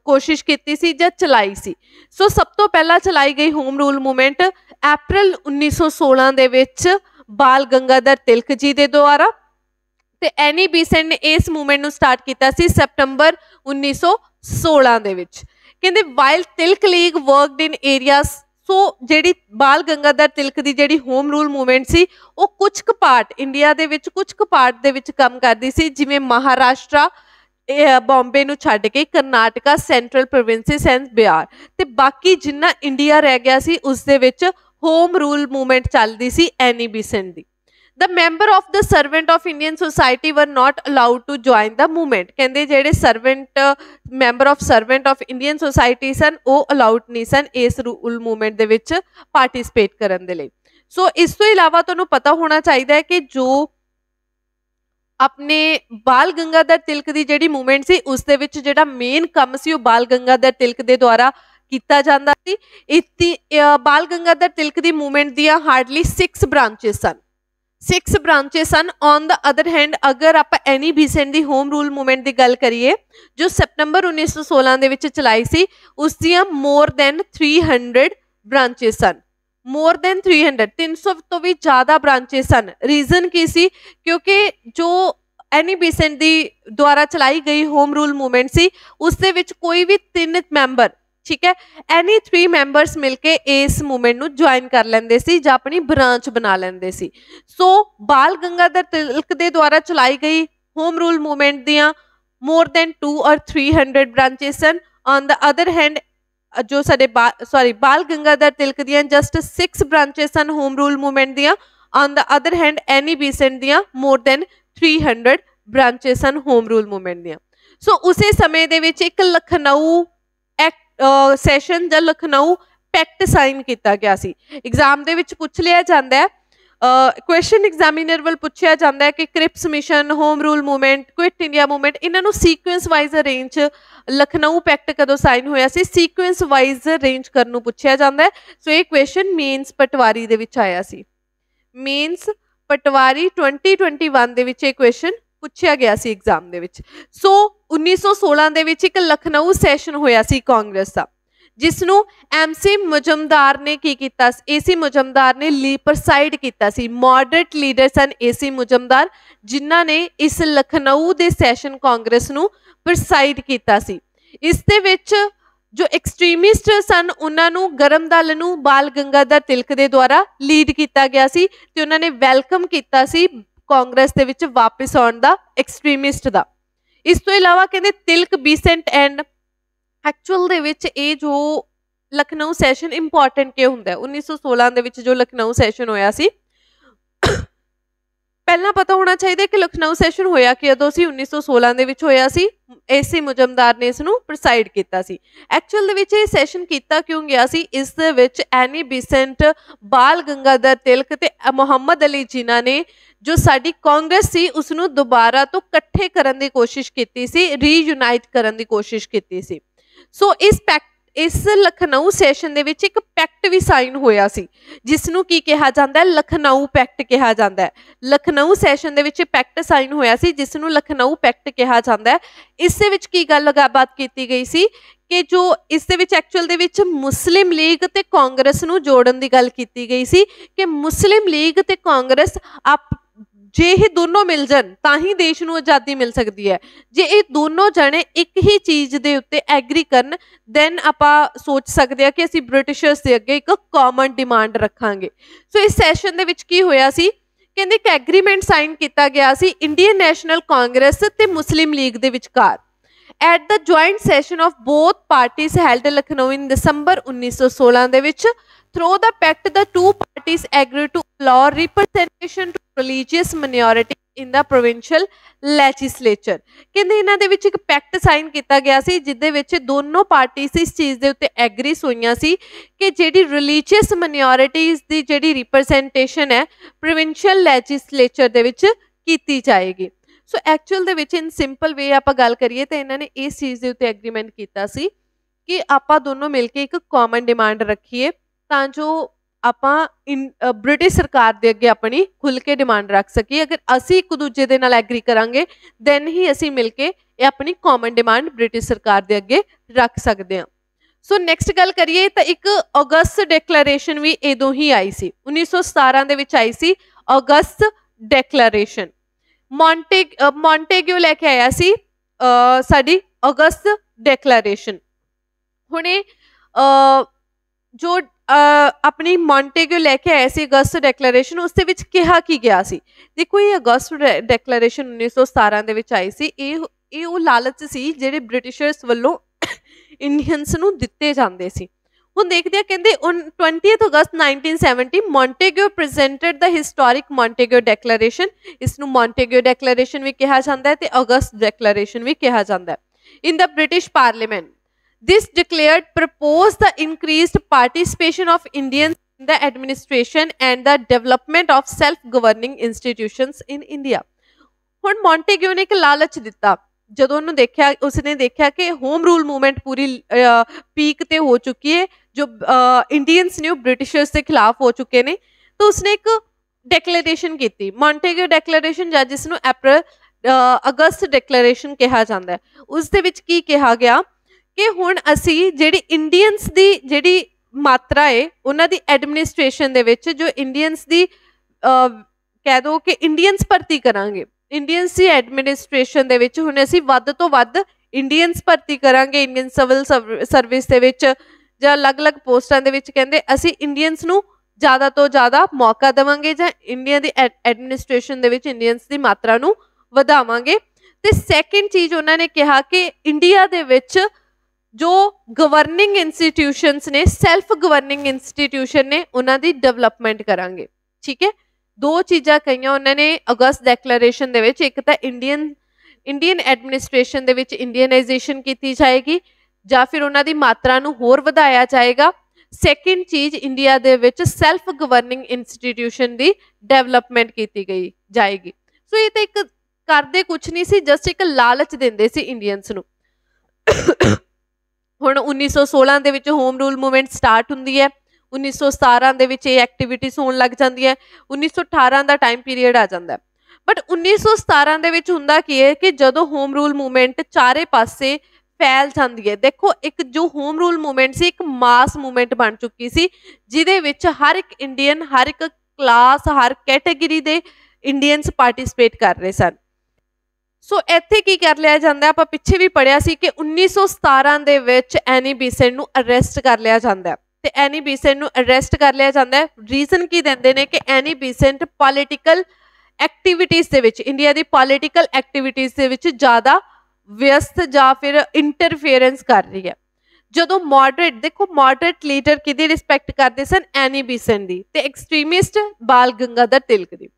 ਕੋਸ਼ਿਸ਼ ਕੀਤੀ ਸੀ ਜਾਂ ਚਲਾਈ ਸੀ। ਸੋ ਸਭ ਤੋਂ ਪਹਿਲਾਂ ਚਲਾਈ ਗਈ ਹੋਮ ਰੂਲ ਮੂਵਮੈਂਟ April 1916 ਦੇ ਵਿੱਚ ਬਾਲ ਗੰਗਾਧਰ ਤਿਲਕ ਜੀ ਦੇ ਦੁਆਰਾ। ਤੇ ਐਨੀ ਬੀਸੈਂਟ ਨੇ ਇਸ ਮੂਵਮੈਂਟ ਨੂੰ ਸਟਾਰਟ ਕੀਤਾ ਸੀ ਸੈਪਟੈਂਬਰ 1916 ਦੇ ਵਿੱਚ। ਕਹਿੰਦੇ while Tilak league worked in areas so ਜਿਹੜੀ ਬਾਲ ਗੰਗਾਧਰ ਤਿਲਕ ਦੀ ਜਿਹੜੀ ਹੋਮ ਰੂਲ ਮੂਵਮੈਂਟ ਸੀ, ਉਹ ਕੁਝ ਕੁ ਪਾਰਟ ਇੰਡੀਆ ਦੇ ਵਿੱਚ, ਕੁਝ ਕੁ ਪਾਰਟ ਦੇ ਵਿੱਚ ਕੰਮ ਕਰਦੀ ਸੀ, ਜਿਵੇਂ ਮਹਾਰਾਸ਼ਟਰਾ ਬੰਬੇ ਨੂੰ ਛੱਡ ਕੇ Karnataka central provinces and Bihar ਤੇ ਬਾਕੀ ਜਿੰਨਾ ਇੰਡੀਆ ਰਹਿ ਗਿਆ ਸੀ, ਉਸ ਦੇ ਵਿੱਚ ਹੋਮ ਰੂਲ ਮੂਵਮੈਂਟ ਚੱਲਦੀ ਸੀ ਐਨੀ Besant the. The member of the servant of Indian society were not allowed to join the movement. ਕਹਿੰਦੇ ਜਿਹੜੇ servant member of servant of Indian society ਸਨ, ਉਹ ਅਲਾਉਡ ਨਹੀਂ ਸਨ ਇਸ ਰੂਲ ਮੂਵਮੈਂਟ ਦੇ ਵਿੱਚ ਪਾਰਟਿਸਿਪੇਟ ਕਰਨ ਦੇ ਲਈ। ਸੋ ਇਸ ਤੋਂ ਇਲਾਵਾ ਤੁਹਾਨੂੰ ਪਤਾ ਹੋਣਾ ਚਾਹੀਦਾ ਹੈ ਕਿ ਜੋ ਆਪਣੇ ਬਾਲ ਗੰਗਾਧਰ ਤਿਲਕ ਦੀ ਜਿਹੜੀ ਮੂਵਮੈਂਟ ਸੀ, ਉਸ ਦੇ ਵਿੱਚ ਜਿਹੜਾ ਮੇਨ ਕੰਮ ਸੀ, ਉਹ ਬਾਲ ਗੰਗਾਧਰ ਤਿਲਕ ਦੇ ਦੁਆਰਾ ਕੀਤਾ ਜਾਂਦਾ ਸੀ। ਇਤੀ ਬਾਲ ਗੰਗਾਧਰ ਤਿਲਕ ਦੀ ਮੂਵਮੈਂਟ ਦੀਆਂ ਹਾਰਡਲੀ 6 ਬ੍ਰਾਂਚੇਸ ਸਨ। 6 ਬ੍ਰਾਂਚੇਸ ਹਨ। ਔਨ ਦਾ ਅਦਰ ਹੈਂਡ ਅਗਰ ਆਪਾਂ ਐਨੀ ਬੀਸੈਂਟ ਦੀ ਹੋਮ ਰੂਲ ਮੂਵਮੈਂਟ ਦੀ ਗੱਲ ਕਰੀਏ, ਜੋ ਸਪਟੰਬਰ 1916 ਦੇ ਵਿੱਚ ਚਲਾਈ ਸੀ, ਉਸ ਦੀਆਂ ਮੋਰ ਦੈਨ 300 ਬ੍ਰਾਂਚੇਸ ਸਨ ਮੋਰ ਦੈਨ 300 300 ਤੋਂ ਵੀ ਜ਼ਿਆਦਾ ਬ੍ਰਾਂਚੇਸ ਸਨ ਰੀਜ਼ਨ ਕੀ ਸੀ? ਕਿਉਂਕਿ ਜੋ ਐਨੀ ਬੀਸੈਂਟ ਦੀ ਦੁਆਰਾ ਚਲਾਈ ਗਈ ਹੋਮ ਰੂਲ ਮੂਵਮੈਂਟ ਸੀ, ਉਸ ਦੇ ਵਿੱਚ ਕੋਈ ਵੀ ਤਿੰਨ ਮੈਂਬਰ ਠੀਕ ਹੈ? ਐਨੀ 3 ਮੈਂਬਰਸ ਮਿਲ ਕੇ ਇਸ ਮੂਵਮੈਂਟ ਨੂੰ ਜੁਆਇਨ ਕਰ ਲੈਂਦੇ ਸੀ ਜਾਂ ਆਪਣੀ ਬ੍ਰਾਂਚ ਬਣਾ ਲੈਂਦੇ ਸੀ। ਸੋ ਬਾਲ ਗੰਗਾਧਰ ਤਿਲਕ ਦੇ ਦੁਆਰਾ ਚਲਾਈ ਗਈ ਹੋਮ ਰੂਲ ਮੂਵਮੈਂਟ ਦੀਆਂ ਮੋਰ ਦੈਨ 2 অর 300 ਬ੍ਰਾਂਚੇਸ ਸਨ ਔਨ ਦਾ ਅਦਰ ਹੈਂਡ ਜੋ ਸਾਡੇ ਸੌਰੀ ਬਾਲ ਗੰਗਾਧਰ ਤਿਲਕ ਦੀਆਂ ਜਸਟ 6 ਬ੍ਰਾਂਚੇਸ ਸਨ ਹੋਮ ਰੂਲ ਮੂਵਮੈਂਟ ਦੀਆਂ। On the other hand Annie Besant ਦੀਆਂ ਮੋਰ ਦੈਨ 300 ਬ੍ਰਾਂਚੇਸ ਸਨ ਹੋਮ ਰੂਲ ਮੂਵਮੈਂਟ ਦੀਆਂ। ਸੋ ਉਸੇ ਸਮੇਂ ਦੇ ਵਿੱਚ ਇੱਕ ਲਖਨਊ ਸੈਸ਼ਨ ਜਾਂ ਲਖਨਊ ਪੈਕਟ ਸਾਈਨ ਕੀਤਾ ਗਿਆ ਸੀ। ਐਗਜ਼ਾਮ ਦੇ ਵਿੱਚ ਪੁੱਛ ਲਿਆ ਜਾਂਦਾ ਹੈ ਕੁਐਸਚਨ ਐਗਜ਼ਾਮੀਨਰ ਵੱਲ ਪੁੱਛਿਆ ਜਾਂਦਾ ਹੈ ਕਿ Cripps mission home rule movement quit India movement ਇਹਨਾਂ ਨੂੰ sequence wise arrange Lucknow pact ਕਦੋਂ ਸਾਈਨ ਹੋਇਆ ਸੀ ਸੀਕੁਐਂਸ ਵਾਈਜ਼ ਅਰੇਂਜ ਕਰਨ ਨੂੰ ਪੁੱਛਿਆ ਜਾਂਦਾ ਹੈ। ਸੋ ਇਹ ਕੁਐਸਚਨ ਮੇਨਸ ਪਟਵਾਰੀ ਦੇ ਵਿੱਚ ਆਇਆ ਸੀ। ਮੇਨਸ ਪਟਵਾਰੀ 2021 ਦੇ ਵਿੱਚ ਇਹ ਕੁਐਸਚਨ ਪੁੱਛਿਆ ਗਿਆ ਸੀ ਐਗਜ਼ਾਮ ਦੇ ਵਿੱਚ। ਸੋ 1916 ਦੇ ਵਿੱਚ ਇੱਕ ਲਖਨਊ ਸੈਸ਼ਨ ਹੋਇਆ ਸੀ ਕਾਂਗਰਸ ਦਾ ਜਿਸ ਨੂੰ ਐਮਸੀ ਮੁਜਮਦਾਰ ਨੇ ਕੀ ਕੀਤਾ ਏਸੀ ਮੁਜਮਦਾਰ ਨੇ ਲੀ ਪ੍ਰਸਾਈਡ ਕੀਤਾ ਸੀ। ਮੋਡਰੇਟ ਲੀਡਰ ਸਨ ਏਸੀ ਮੁਜਮਦਾਰ, ਜਿਨ੍ਹਾਂ ਨੇ ਇਸ ਲਖਨਊ ਦੇ ਸੈਸ਼ਨ ਕਾਂਗਰਸ ਨੂੰ ਪ੍ਰਸਾਈਡ ਕੀਤਾ ਸੀ। ਇਸ ਦੇ ਵਿੱਚ ਜੋ ਐਕਸਟ੍ਰੀਮਿਸਟ ਸਨ, ਉਹਨਾਂ ਨੂੰ ਗਰਮ ਦਲ ਨੂੰ ਬਾਲ ਗੰਗਾਧਰ ਤਿਲਕ ਦੇ ਦੁਆਰਾ ਲੀਡ ਕੀਤਾ ਗਿਆ ਸੀ ਤੇ ਉਹਨਾਂ ਨੇ ਵੈਲਕਮ ਕੀਤਾ ਸੀ ਕਾਂਗਰਸ ਦੇ ਵਿੱਚ ਵਾਪਸ ਆਉਣ ਦਾ ਐਕਸਟ੍ਰੀਮਿਸਟ ਦਾ। ਇਸ ਤੋਂ ਇਲਾਵਾ ਕਹਿੰਦੇ ਤਿਲਕ, ਬੀਸੈਂਟ ਐਂਡ ਐਕਚੁਅਲ ਦੇ ਵਿੱਚ ਇਹ ਜੋ ਲਖਨਊ ਸੈਸ਼ਨ ਇੰਪੋਰਟੈਂਟ ਕਿਉਂ ਹੁੰਦਾ 1916 ਦੇ ਵਿੱਚ ਜੋ ਲਖਨਊ ਸੈਸ਼ਨ ਹੋਇਆ ਸੀ, ਪਹਿਲਾਂ ਪਤਾ ਹੋਣਾ ਚਾਹੀਦਾ ਕਿ ਲਖਨਊ ਸੈਸ਼ਨ ਹੋਇਆ ਕਿ ਉਦੋਂ ਸੀ 1916 ਦੇ ਵਿੱਚ ਹੋਇਆ ਸੀ। ਏਸੀ ਮੁਜਮਦਾਰ ਨੇ ਇਸ ਨੂੰ ਪ੍ਰੈਸਾਈਡ ਕੀਤਾ ਸੀ। ਐਕਚੁਅਲ ਦੇ ਵਿੱਚ ਇਹ ਸੈਸ਼ਨ ਕੀਤਾ ਕਿਉਂ ਗਿਆ ਸੀ? ਇਸ ਦੇ ਵਿੱਚ ਐਨੀ ਬਿਸੈਂਟ, ਬਾਲ ਗੰਗਾਧਰ ਤਿਲਕ ਤੇ ਮੁਹੰਮਦ ਅਲੀ ਜਿਨਾ ਨੇ ਜੋ ਸਾਡੀ ਕਾਂਗਰਸ ਸੀ ਉਸ ਨੂੰ ਦੁਬਾਰਾ ਤੋਂ ਇਕੱਠੇ ਕਰਨ ਦੀ ਕੋਸ਼ਿਸ਼ ਕੀਤੀ ਸੀ ਰੀਯੂਨਾਈਟ ਕਰਨ ਦੀ ਕੋਸ਼ਿਸ਼ ਕੀਤੀ ਸੀ। ਸੋ ਇਸ ਪੈਕਟ ਇਸ ਲਖਨਊ ਸੈਸ਼ਨ ਦੇ ਵਿੱਚ ਇੱਕ ਪੈਕਟ ਵੀ ਸਾਈਨ ਹੋਇਆ ਸੀ ਜਿਸ ਨੂੰ ਕੀ ਕਿਹਾ ਜਾਂਦਾ ਹੈ? ਲਖਨਊ ਪੈਕਟ ਕਿਹਾ ਜਾਂਦਾ ਹੈ। ਲਖਨਊ ਸੈਸ਼ਨ ਦੇ ਵਿੱਚ ਪੈਕਟ ਸਾਈਨ ਹੋਇਆ ਸੀ ਜਿਸ ਨੂੰ ਲਖਨਊ ਪੈਕਟ ਕਿਹਾ ਜਾਂਦਾ ਹੈ। ਇਸ ਦੇ ਵਿੱਚ ਕੀ ਗੱਲ ਲਗਾਬਾਤ ਕੀਤੀ ਗਈ ਸੀ ਕਿ ਜੋ ਇਸ ਦੇ ਵਿੱਚ ਐਕਚੁਅਲ ਦੇ ਵਿੱਚ ਮੁਸਲਿਮ ਲੀਗ ਤੇ ਕਾਂਗਰਸ ਨੂੰ ਜੋੜਨ ਦੀ ਗੱਲ ਕੀਤੀ ਗਈ ਸੀ ਕਿ ਮੁਸਲਿਮ ਲੀਗ ਤੇ ਕਾਂਗਰਸ ਆਪ ਜੇ ਇਹ ਦੋਨੋਂ ਮਿਲ ਜਾਣ, ਤਾਂ ਹੀ ਦੇਸ਼ ਨੂੰ ਆਜ਼ਾਦੀ ਮਿਲ ਸਕਦੀ ਹੈ। ਜੇ ਇਹ ਦੋਨੋਂ ਜਣੇ ਇੱਕ ਹੀ ਚੀਜ਼ ਦੇ ਉੱਤੇ ਐਗਰੀ ਕਰਨ ਦੈਨ ਆਪਾਂ ਸੋਚ ਸਕਦੇ ਆ ਕਿ ਅਸੀਂ ਬ੍ਰਿਟਿਸ਼ਰਸ ਦੇ ਅੱਗੇ ਇੱਕ ਕਾਮਨ ਡਿਮਾਂਡ ਰੱਖਾਂਗੇ। ਸੋ ਇਸ ਸੈਸ਼ਨ ਦੇ ਵਿੱਚ ਕੀ ਹੋਇਆ ਸੀ? ਕਹਿੰਦੇ ਇੱਕ ਐਗਰੀਮੈਂਟ ਸਾਈਨ ਕੀਤਾ ਗਿਆ ਸੀ ਇੰਡੀਅਨ ਨੈਸ਼ਨਲ ਕਾਂਗਰਸ ਤੇ ਮੁਸਲਿਮ ਲੀਗ ਦੇ ਵਿਚਕਾਰ। At the joint session of both parties held Lucknow in December 1916 ਦੇ ਵਿੱਚ Through the pact, the two parties agreed to allow representation to religious minority in the provincial legislature. ਕਹਿੰਦੇ ਇਹਨਾਂ ਦੇ ਵਿੱਚ ਇੱਕ ਪੈਕਟ ਸਾਈਨ ਕੀਤਾ ਗਿਆ ਸੀ ਜਿੱਦੇ ਵਿੱਚ ਦੋਨੋਂ ਪਾਰਟੀਆਂ ਇਸ ਚੀਜ਼ ਦੇ ਉੱਤੇ ਐਗਰੀਸ ਹੋਈਆਂ ਸੀ ਕਿ ਜਿਹੜੀ ਰਿਲੀਜੀਅਸ ਮਿਨੋਰਿਟੀਜ਼ ਦੀ ਜਿਹੜੀ ਰਿਪਰੈਜ਼ੈਂਟੇਸ਼ਨ ਹੈ ਪ੍ਰੋਵਿੰਸ਼ੀਅਲ ਲੈਜਿਸਲੇਚਰ ਦੇ ਵਿੱਚ ਕੀਤੀ ਜਾਏਗੀ। ਸੋ ਐਕਚੁਅਲ ਦੇ ਵਿੱਚ ਇਨ ਸਿੰਪਲ ਵੇ ਆਪਾਂ ਗੱਲ ਕਰੀਏ ਤਾਂ ਇਹਨਾਂ ਨੇ ਇਸ ਚੀਜ਼ ਦੇ ਉੱਤੇ ਐਗਰੀਮੈਂਟ ਕੀਤਾ ਸੀ ਕਿ ਆਪਾਂ ਦੋਨੋਂ ਮਿਲ ਕੇ ਇੱਕ ਕਾਮਨ ਡਿਮਾਂਡ ਰੱਖੀਏ। ਤਾਂ ਜੋ ਆਪਾਂ ਬ੍ਰਿਟਿਸ਼ ਸਰਕਾਰ ਦੇ ਅੱਗੇ ਆਪਣੀ ਖੁੱਲ ਕੇ ਡਿਮਾਂਡ ਰੱਖ ਸਕੀਏ। ਅਗਰ ਅਸੀਂ ਇੱਕ ਦੂਜੇ ਦੇ ਨਾਲ ਐਗਰੀ ਕਰਾਂਗੇ ਦੈਨ ਹੀ ਅਸੀਂ ਮਿਲ ਕੇ ਇਹ ਆਪਣੀ ਕਾਮਨ ਡਿਮਾਂਡ ਬ੍ਰਿਟਿਸ਼ ਸਰਕਾਰ ਦੇ ਅੱਗੇ ਰੱਖ ਸਕਦੇ ਹਾਂ। ਸੋ ਨੈਕਸਟ ਗੱਲ ਕਰੀਏ ਤਾਂ ਇੱਕ ਅਗਸਤ ਡੈਕਲੇਰੇਸ਼ਨ ਵੀ ਇਦੋਂ ਹੀ ਆਈ ਸੀ। 1917 ਦੇ ਵਿੱਚ ਆਈ ਸੀ ਅਗਸਤ ਡੈਕਲੇਰੇਸ਼ਨ ਮੌਂਟੇਗ ਮੌਂਟੇਗਿਓ ਲੈ ਕੇ ਆਇਆ ਸੀ ਸਾਡੀ ਅਗਸਤ ਡੈਕਲੇਰੇਸ਼ਨ ਹੁਣੇ ਜੋ ਆਪਣੀ ਮੌਂਟੇਗੋ ਲੈ ਕੇ ਆਏ ਸੀ ਅਗਸਤ ਡੈਕਲੇਰੇਸ਼ਨ ਉਸ ਦੇ ਵਿੱਚ ਕਿਹਾ ਕੀ ਗਿਆ ਸੀ? ਦੇਖੋ, ਇਹ ਅਗਸਤ ਡੈਕਲੇਰੇਸ਼ਨ 1917 ਦੇ ਵਿੱਚ ਆਈ ਸੀ। ਇਹ ਇਹ ਉਹ ਲਾਲਚ ਸੀ ਜਿਹੜੇ ਬ੍ਰਿਟਿਸ਼ਰਸ ਵੱਲੋਂ ਇੰਡੀਅਨਸ ਨੂੰ ਦਿੱਤੇ ਜਾਂਦੇ ਸੀ। ਹੁਣ ਦੇਖਦੇ ਆ ਕਹਿੰਦੇ 20th August 1970 Montagu presented the historic Montagu declaration ਇਸ ਨੂੰ ਮੌਂਟੇਗਿਓ ਡੈਕਲੇਰੇਸ਼ਨ ਵੀ ਕਿਹਾ ਜਾਂਦਾ ਹੈ ਤੇ ਅਗਸਤ ਡੈਕਲੇਰੇਸ਼ਨ ਵੀ ਕਿਹਾ ਜਾਂਦਾ ਹੈ। In the British parliament this declared, proposed the increased participation of Indians in the administration and the development of self-governing institutions in India. ਹੁਣ ਮੌਂਟੇਗਿਓ ਨੇ ਇੱਕ ਲਾਲਚ ਦਿੱਤਾ। ਜਦੋਂ ਉਹਨੂੰ ਦੇਖਿਆ, ਉਸਨੇ ਦੇਖਿਆ ਕਿ ਹੋਮ ਰੂਲ ਮੂਵਮੈਂਟ ਪੂਰੀ ਪੀਕ ਤੇ ਹੋ ਚੁੱਕੀ ਹੈ ਜੋ ਇੰਡੀਅਨਸ ਨੇ ਉਹ ਬ੍ਰਿਟਿਸ਼ਰਸ ਦੇ ਖਿਲਾਫ ਹੋ ਚੁੱਕੇ ਨੇ। ਤਾਂ ਉਸਨੇ ਇੱਕ ਡੈਕਲੇਰੇਸ਼ਨ ਕੀਤੀ। ਮੌਂਟੇਗਿਓ ਡੈਕਲੇਰੇਸ਼ਨ ਜਾਂ ਜਿਸ ਨੂੰ ਅਪ੍ਰੈਲ ਅਗਸਤ ਡੈਕਲੇਰੇਸ਼ਨ ਕਿਹਾ ਜਾਂਦਾ ਹੈ। ਉਸ ਦੇ ਵਿੱਚ ਕੀ ਕਿਹਾ ਗਿਆ? ਕਿ ਹੁਣ ਅਸੀਂ ਜਿਹੜੀ ਇੰਡੀਅਨਸ ਦੀ ਜਿਹੜੀ ਮਾਤਰਾ ਹੈ ਉਹਨਾਂ ਦੀ ਐਡਮਿਨਿਸਟ੍ਰੇਸ਼ਨ ਦੇ ਵਿੱਚ ਜੋ ਇੰਡੀਅਨਸ ਦੀ ਕਹਿ ਦੋ ਕਿ ਇੰਡੀਅਨਸ ਭਰਤੀ ਕਰਾਂਗੇ। ਇੰਡੀਅਨਸ ਦੀ ਐਡਮਿਨਿਸਟ੍ਰੇਸ਼ਨ ਦੇ ਵਿੱਚ ਹੁਣ ਅਸੀਂ ਵੱਧ ਤੋਂ ਵੱਧ ਇੰਡੀਅਨਸ ਭਰਤੀ ਕਰਾਂਗੇ ਇੰਡੀਅਨ ਸਿਵਲ ਸਰਵਿਸ ਦੇ ਵਿੱਚ, ਜਾਂ ਅਲੱਗ-ਅਲੱਗ ਪੋਸਟਾਂ ਦੇ ਵਿੱਚ ਕਹਿੰਦੇ ਅਸੀਂ ਇੰਡੀਅਨਸ ਨੂੰ ਜ਼ਿਆਦਾ ਤੋਂ ਜ਼ਿਆਦਾ ਮੌਕਾ ਦੇਵਾਂਗੇ ਜਾਂ ਇੰਡੀਆ ਦੀ ਐਡਮਿਨਿਸਟ੍ਰੇਸ਼ਨ ਦੇ ਵਿੱਚ ਇੰਡੀਅਨਸ ਦੀ ਮਾਤਰਾ ਨੂੰ ਵਧਾਵਾਂਗੇ। ਤੇ ਸੈਕਿੰਡ ਚੀਜ਼ ਉਹਨਾਂ ਨੇ ਕਿਹਾ ਕਿ ਇੰਡੀਆ ਦੇ ਵਿੱਚ ਜੋ ਗਵਰਨਿੰਗ ਇੰਸਟੀਟਿਊਸ਼ਨਸ ਨੇ ਸੈਲਫ ਗਵਰਨਿੰਗ ਇੰਸਟੀਟਿਊਸ਼ਨ ਨੇ, ਉਹਨਾਂ ਦੀ ਡਿਵੈਲਪਮੈਂਟ ਕਰਾਂਗੇ। ਠੀਕ ਹੈ? ਦੋ ਚੀਜ਼ਾਂ ਕਹੀਆਂ ਉਹਨਾਂ ਨੇ ਅਗਸਤ ਡੈਕਲੇਰੇਸ਼ਨ ਦੇ ਵਿੱਚ। ਇੱਕ ਤਾਂ ਇੰਡੀਅਨ ਇੰਡੀਅਨ ਐਡਮਿਨਿਸਟ੍ਰੇਸ਼ਨ ਦੇ ਵਿੱਚ ਇੰਡੀਅਨਾਈਜੇਸ਼ਨ ਕੀਤੀ ਜਾਏਗੀ ਜਾਂ ਫਿਰ ਉਹਨਾਂ ਦੀ ਮਾਤਰਾ ਨੂੰ ਹੋਰ ਵਧਾਇਆ ਜਾਏਗਾ। ਸੈਕਿੰਡ ਚੀਜ਼ ਇੰਡੀਆ ਦੇ ਵਿੱਚ ਸੈਲਫ ਗਵਰਨਿੰਗ ਇੰਸਟੀਟਿਊਸ਼ਨ ਦੀ ਡਿਵੈਲਪਮੈਂਟ ਕੀਤੀ ਗਈ, ਜਾਏਗੀ। ਸੋ ਇਹ ਤਾਂ ਇੱਕ ਕਰਦੇ ਕੁਝ ਨਹੀਂ ਸੀ ਜਸਟ ਇੱਕ ਲਾਲਚ ਦਿੰਦੇ ਸੀ ਇੰਡੀਅਨਸ ਨੂੰ। ਹੁਣ 1916 ਦੇ ਵਿੱਚ ਹੋਮ ਰੂਲ ਮੂਵਮੈਂਟ ਸਟਾਰਟ ਹੁੰਦੀ ਹੈ। 1917 ਦੇ ਵਿੱਚ ਇਹ ਐਕਟੀਵਿਟੀਜ਼ ਹੋਣ ਲੱਗ ਜਾਂਦੀ ਹੈ। 1918 ਦਾ ਟਾਈਮ ਪੀਰੀਅਡ ਆ ਜਾਂਦਾ ਬਟ 1917 ਦੇ ਵਿੱਚ ਹੁੰਦਾ ਕੀ ਹੈ ਕਿ ਜਦੋਂ ਹੋਮ ਰੂਲ ਮੂਵਮੈਂਟ ਚਾਰੇ ਪਾਸੇ ਫੈਲ ਜਾਂਦੀ ਹੈ। ਦੇਖੋ, ਇੱਕ ਜੋ ਹੋਮ ਰੂਲ ਮੂਵਮੈਂਟ ਸੀ, ਇੱਕ ਮਾਸ ਮੂਵਮੈਂਟ ਬਣ ਚੁੱਕੀ ਸੀ, ਜਿਹਦੇ ਵਿੱਚ ਹਰ ਇੱਕ ਇੰਡੀਅਨ ਹਰ ਇੱਕ ਕਲਾਸ ਹਰ ਕੈਟਾਗਰੀ ਦੇ ਇੰਡੀਅਨਸ ਪਾਰਟਿਸਿਪੇਟ ਕਰ ਰਹੇ ਸਨ। ਸੋ ਇੱਥੇ ਕੀ ਕਰ ਲਿਆ ਜਾਂਦਾ ਆਪਾਂ ਪਿੱਛੇ ਵੀ ਪੜਿਆ ਸੀ ਕਿ 1917 ਦੇ ਵਿੱਚ ਐਨੀ ਬੀਸੈਂਟ ਨੂੰ ਅਰੈਸਟ ਕਰ ਲਿਆ ਜਾਂਦਾ ਤੇ ਐਨੀ ਬੀਸੈਂਟ ਨੂੰ ਅਰੈਸਟ ਕਰ ਲਿਆ ਜਾਂਦਾ ਰੀਜ਼ਨ ਕੀ ਦਿੰਦੇ ਨੇ ਕਿ ਐਨੀ ਬੀਸੈਂਟ ਪੋਲਿਟੀਕਲ ਐਕਟੀਵਿਟੀਜ਼ ਦੇ ਵਿੱਚ ਇੰਡੀਆ ਦੀ ਪੋਲਿਟੀਕਲ ਐਕਟੀਵਿਟੀਜ਼ ਦੇ ਵਿੱਚ ਜ਼ਿਆਦਾ ਵਿਅਸਤ ਜਾਂ ਫਿਰ ਇੰਟਰਫੇਰੈਂਸ ਕਰ ਰਹੀ ਹੈ। ਜਦੋਂ ਮੋਡਰੇਟ ਦੇਖੋ ਮੋਡਰੇਟ ਲੀਡਰ ਕਿਹਦੀ ਰਿਸਪੈਕਟ ਕਰਦੇ ਸਨ? ਐਨੀ ਬੀਸੈਂਟ ਦੀ। ਤੇ ਐਕਸਟ੍ਰੀਮਿਸਟ ਬਾਲ ਗੰਗਾਧਰ ਤਿਲਕ ਦੀ।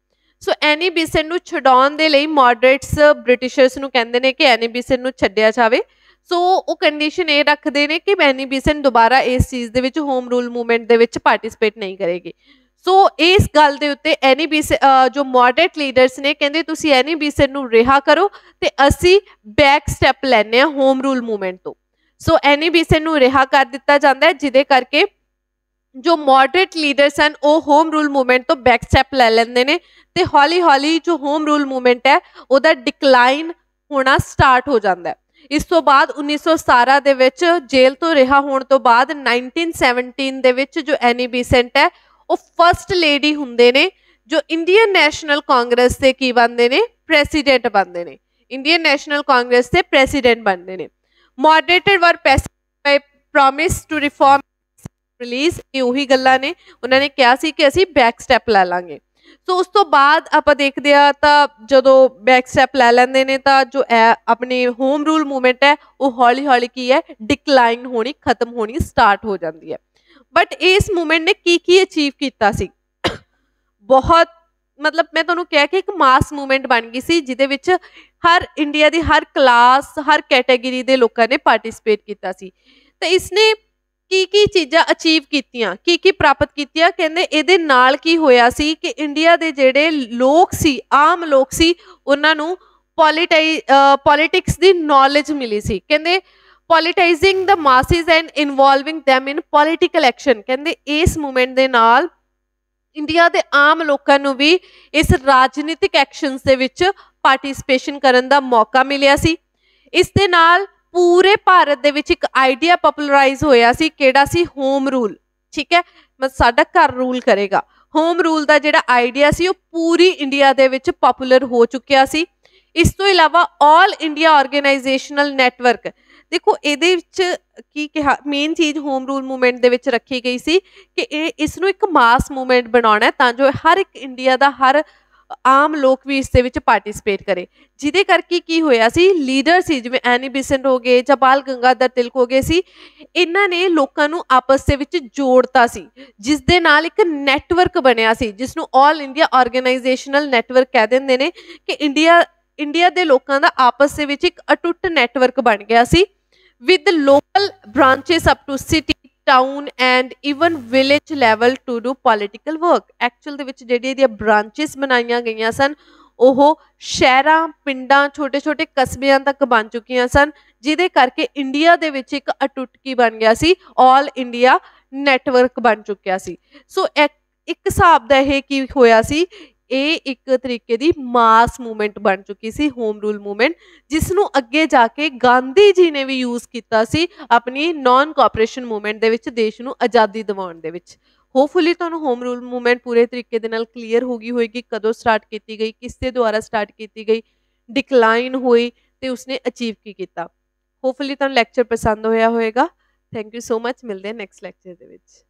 ਸੋ ਐਨੀ ਬੀਸਨ ਨੂੰ ਛਡਾਉਣ ਦੇ ਲਈ ਮੋਡਰੇਟਸ ਬ੍ਰਿਟਿਸ਼ਰਸ ਨੂੰ ਕਹਿੰਦੇ ਨੇ ਕਿ ਐਨੀ ਬੀਸਨ ਨੂੰ ਛੱਡਿਆ ਜਾਵੇ। ਸੋ ਉਹ ਕੰਡੀਸ਼ਨ ਇਹ ਰੱਖਦੇ ਨੇ ਕਿ ਐਨੀ ਬੀਸਨ ਦੁਬਾਰਾ ਇਸ ਚੀਜ਼ ਦੇ ਵਿੱਚ ਹੋਮ ਰੂਲ ਮੂਵਮੈਂਟ ਦੇ ਵਿੱਚ ਪਾਰਟਿਸਿਪੇਟ ਨਹੀਂ ਕਰੇਗੀ। ਸੋ ਇਸ ਗੱਲ ਦੇ ਉੱਤੇ ਐਨੀ ਬੀਸਨ ਜੋ ਮੋਡਰੇਟ ਲੀਡਰਸ ਨੇ, ਕਹਿੰਦੇ ਤੁਸੀਂ ਐਨੀ ਬੀਸਨ ਨੂੰ ਰਿਹਾ ਕਰੋ ਤੇ ਅਸੀਂ ਬੈਕ ਸਟੈਪ ਲੈਣੇ ਆ ਹੋਮ ਰੂਲ ਮੂਵਮੈਂਟ ਤੋਂ। ਸੋ ਐਨੀ ਬੀਸਨ ਨੂੰ ਰਿਹਾ ਕਰ ਦਿੱਤਾ ਜਾਂਦਾ ਹੈ, ਜਿਹਦੇ ਕਰਕੇ ਜੋ ਮੋਡਰੇਟ ਲੀਡਰਸ ਹਨ, ਉਹ ਹੋਮ ਰੂਲ ਮੂਵਮੈਂਟ ਤੋਂ ਬੈਕ ਸਟੈਪ ਲੈ ਲੈਂਦੇ ਨੇ ਤੇ ਹੌਲੀ-ਹੌਲੀ ਜੋ ਹੋਮ ਰੂਲ ਮੂਵਮੈਂਟ ਹੈ, ਉਹਦਾ ਡਿਕਲਾਈਨ ਹੋਣਾ ਸਟਾਰਟ ਹੋ ਜਾਂਦਾ ਹੈ। ਇਸ ਤੋਂ ਬਾਅਦ 1917 ਦੇ ਵਿੱਚ ਜੇਲ੍ਹ ਤੋਂ ਰਿਹਾ ਹੋਣ ਤੋਂ ਬਾਅਦ 1917 ਦੇ ਵਿੱਚ ਜੋ ਐਨੀ ਬੀਸੈਂਟ ਹੈ, ਉਹ ਫਰਸਟ ਲੇਡੀ ਹੁੰਦੇ ਨੇ, ਜੋ ਇੰਡੀਅਨ ਨੈਸ਼ਨਲ ਕਾਂਗਰਸ ਦੇ ਕੀ ਬਣਦੇ ਨੇ? ਪ੍ਰੈਜ਼ੀਡੈਂਟ ਬਣਦੇ ਨੇ। ਇੰਡੀਅਨ ਨੈਸ਼ਨਲ ਕਾਂਗਰਸ ਦੇ ਪ੍ਰੈਜ਼ੀਡੈਂਟ ਬਣਦੇ ਨੇ। ਮੋਡਰੇਟਡ ਵਰ ਪ੍ਰੋਮਿਸ ਟੂ ਰਿਫਾਰਮ ਰਿਲੀਜ਼ ਇਹ ਉਹੀ ਗੱਲਾਂ ਨੇ। ਉਹਨਾਂ ਨੇ ਕਿਹਾ ਸੀ ਕਿ ਅਸੀਂ ਬੈਕ ਸਟੈਪ ਲੈ ਲਾਂਗੇ। ਸੋ ਉਸ ਤੋਂ ਬਾਅਦ ਆਪਾਂ ਦੇਖਦੇ ਆ ਤਾਂ ਜਦੋਂ ਬੈਕ ਸਟੈਪ ਲੈ ਲੈਂਦੇ ਨੇ ਤਾਂ ਜੋ ਆਪਣੇ ਹੋਮ ਰੂਲ ਮੂਵਮੈਂਟ ਹੈ, ਉਹ ਹੌਲੀ ਹੌਲੀ ਕੀ ਹੈ ਡਿਕਲਾਈਨ ਹੋਣੀ, ਖਤਮ ਹੋਣੀ ਸਟਾਰਟ ਹੋ ਜਾਂਦੀ ਹੈ। ਬਟ ਇਸ ਮੂਵਮੈਂਟ ਨੇ ਕੀ ਕੀ ਅਚੀਵ ਕੀਤਾ ਸੀ? ਬਹੁਤ, ਮਤਲਬ ਮੈਂ ਤੁਹਾਨੂੰ ਕਿਹਾ ਕਿ ਇੱਕ ਮਾਸ ਮੂਵਮੈਂਟ ਬਣ ਗਈ ਸੀ, ਜਿਹਦੇ ਵਿੱਚ ਹਰ ਇੰਡੀਆ ਦੀ ਹਰ ਕਲਾਸ ਹਰ ਕੈਟਾਗਰੀ ਦੇ ਲੋਕਾਂ ਨੇ ਪਾਰਟਿਸਿਪੇਟ ਕੀਤਾ ਸੀ। ਤੇ ਇਸਨੇ ਕੀ ਕੀ ਚੀਜ਼ਾਂ ਅਚੀਵ ਕੀਤੀਆਂ? ਕੀ ਕੀ ਪ੍ਰਾਪਤ ਕੀਤੀਆਂ? ਕਹਿੰਦੇ ਇਹਦੇ ਨਾਲ ਕੀ ਹੋਇਆ ਸੀ ਕਿ ਇੰਡੀਆ ਦੇ ਜਿਹੜੇ ਲੋਕ ਸੀ, ਆਮ ਲੋਕ ਸੀ, ਉਹਨਾਂ ਨੂੰ ਪੋਲੀਟਾਈ ਪੋਲਿਟਿਕਸ ਦੀ ਨੌਲੇਜ ਮਿਲੀ ਸੀ। ਕਹਿੰਦੇ politicizing the masses and involving them in political action ਕਹਿੰਦੇ ਇਸ ਮੂਵਮੈਂਟ ਦੇ ਨਾਲ ਇੰਡੀਆ ਦੇ ਆਮ ਲੋਕਾਂ ਨੂੰ ਵੀ ਇਸ ਰਾਜਨੀਤਿਕ ਐਕਸ਼ਨਸ ਦੇ ਵਿੱਚ ਪਾਰਟਿਸਿਪੇਸ਼ਨ ਕਰਨ ਦਾ ਮੌਕਾ ਮਿਲਿਆ ਸੀ। ਇਸ ਦੇ ਨਾਲ ਪੂਰੇ ਭਾਰਤ ਦੇ ਵਿੱਚ ਇੱਕ ਆਈਡੀਆ ਪਪੂਲਰਾਈਜ਼ ਹੋਇਆ ਸੀ ਕਿਹੜਾ ਸੀ ਹੋਮ ਰੂਲ ਠੀਕ ਹੈ? ਮਤਲਬ ਸਾਡਾ ਘਰ ਰੂਲ ਕਰੇਗਾ। ਹੋਮ ਰੂਲ ਦਾ ਜਿਹੜਾ ਆਈਡੀਆ ਸੀ ਉਹ ਪੂਰੀ ਇੰਡੀਆ ਦੇ ਵਿੱਚ ਪਪੂਲਰ ਹੋ ਚੁੱਕਿਆ ਸੀ। ਇਸ ਤੋਂ ਇਲਾਵਾ 올 ਇੰਡੀਆ ਆਰਗੇਨਾਈਜੇਸ਼ਨਲ ਨੈਟਵਰਕ ਦੇਖੋ ਇਹਦੇ ਵਿੱਚ ਕੀ ਕਿਹਾ ਮੇਨ ਚੀਜ਼ ਹੋਮ ਰੂਲ ਮੂਵਮੈਂਟ ਦੇ ਵਿੱਚ ਰੱਖੀ ਗਈ ਸੀ ਕਿ ਇਹ ਇਸ ਨੂੰ ਇੱਕ ਮਾਸ ਮੂਵਮੈਂਟ ਬਣਾਉਣਾ ਤਾਂ ਜੋ ਹਰ ਇੱਕ ਇੰਡੀਆ ਦਾ, ਹਰ ਆਮ ਲੋਕ ਵੀ ਇਸ ਦੇ ਵਿੱਚ ਪਾਰਟਿਸਿਪੇਟ ਕਰੇ। ਜਿਹਦੇ ਕਰਕੇ ਕੀ ਹੋਇਆ ਸੀ ਲੀਡਰ ਸੀ, ਜਿਵੇਂ ਐਨੀ ਬਿਸੈਂਟ ਹੋ ਗਏ ਜਾਂ ਬਾਲ ਗੰਗਾਧਰ ਤਿਲਕ ਹੋ ਗਏ ਸੀ, ਇਹਨਾਂ ਨੇ ਲੋਕਾਂ ਨੂੰ ਆਪਸ ਦੇ ਵਿੱਚ ਜੋੜਤਾ ਸੀ, ਜਿਸ ਦੇ ਨਾਲ ਇੱਕ ਨੈਟਵਰਕ ਬਣਿਆ ਸੀ ਜਿਸ ਨੂੰ 올 ਇੰਡੀਆ ਆਰਗੇਨਾਈਜੇਸ਼ਨਲ ਨੈਟਵਰਕ ਕਹਿ ਦਿੰਦੇ ਨੇ ਕਿ ਇੰਡੀਆ ਇੰਡੀਆ ਦੇ ਲੋਕਾਂ ਦਾ ਆਪਸ ਦੇ ਵਿੱਚ ਇੱਕ ਅਟੁੱਟ ਨੈਟਵਰਕ ਬਣ ਗਿਆ ਸੀ with local branches up to city town and even village level to do political work actual ਦੇ ਵਿੱਚ ਜਿਹੜੀ ਇਹਦੀਆਂ ਬ੍ਰਾਂਚੇਸ ਬਣਾਈਆਂ ਗਈਆਂ ਸਨ, ਉਹ ਸ਼ਹਿਰਾਂ, ਪਿੰਡਾਂ, ਛੋਟੇ-ਛੋਟੇ ਕਸਬਿਆਂ ਤੱਕ ਬਣ ਚੁੱਕੀਆਂ ਸਨ, ਜਿਹਦੇ ਕਰਕੇ ਇੰਡੀਆ ਦੇ ਵਿੱਚ ਇੱਕ ਅਟੁੱਟਕੀ ਬਣ ਗਿਆ ਸੀ 올 ਇੰਡੀਆ ਨੈਟਵਰਕ ਬਣ ਚੁੱਕਿਆ ਸੀ। ਸੋ ਇੱਕ ਹਿਸਾਬ ਦਾ ਇਹ ਕੀ ਹੋਇਆ ਸੀ ਇਹ ਇੱਕ ਤਰੀਕੇ ਦੀ ਮਾਸ ਮੂਵਮੈਂਟ ਬਣ ਚੁੱਕੀ ਸੀ ਹੋਮ ਰੂਲ ਮੂਵਮੈਂਟ ਜਿਸ ਨੂੰ ਅੱਗੇ ਜਾ ਕੇ ਗਾਂਧੀ ਜੀ ਨੇ ਵੀ ਯੂਜ਼ ਕੀਤਾ ਸੀ ਆਪਣੀ ਨਾਨ ਕੋਆਪਰੇਸ਼ਨ ਮੂਵਮੈਂਟ ਦੇ ਵਿੱਚ, ਦੇਸ਼ ਨੂੰ ਆਜ਼ਾਦੀ ਦਿਵਾਉਣ ਦੇ ਵਿੱਚ। ਹੋਪਫੁਲੀ ਤੁਹਾਨੂੰ ਹੋਮ ਰੂਲ ਮੂਵਮੈਂਟ ਪੂਰੇ ਤਰੀਕੇ ਦੇ ਨਾਲ ਕਲੀਅਰ ਹੋ ਗਈ ਹੋਏਗੀ, ਕਦੋਂ ਸਟਾਰਟ ਕੀਤੀ ਗਈ, ਕਿਸ ਦੇ ਦੁਆਰਾ ਸਟਾਰਟ ਕੀਤੀ ਗਈ ਡਿਕਲਾਈਨ ਹੋਈ ਤੇ ਉਸਨੇ ਅਚੀਵ ਕੀ ਕੀਤਾ। ਹੋਪਫੁਲੀ ਤੁਹਾਨੂੰ ਲੈਕਚਰ ਪਸੰਦ ਹੋਇਆ ਹੋਵੇਗਾ ਥੈਂਕ ਯੂ ਸੋ ਮੱਚ ਮਿਲਦੇ ਹਾਂ ਨੈਕਸਟ ਲੈਕਚਰ ਦੇ ਵਿੱਚ।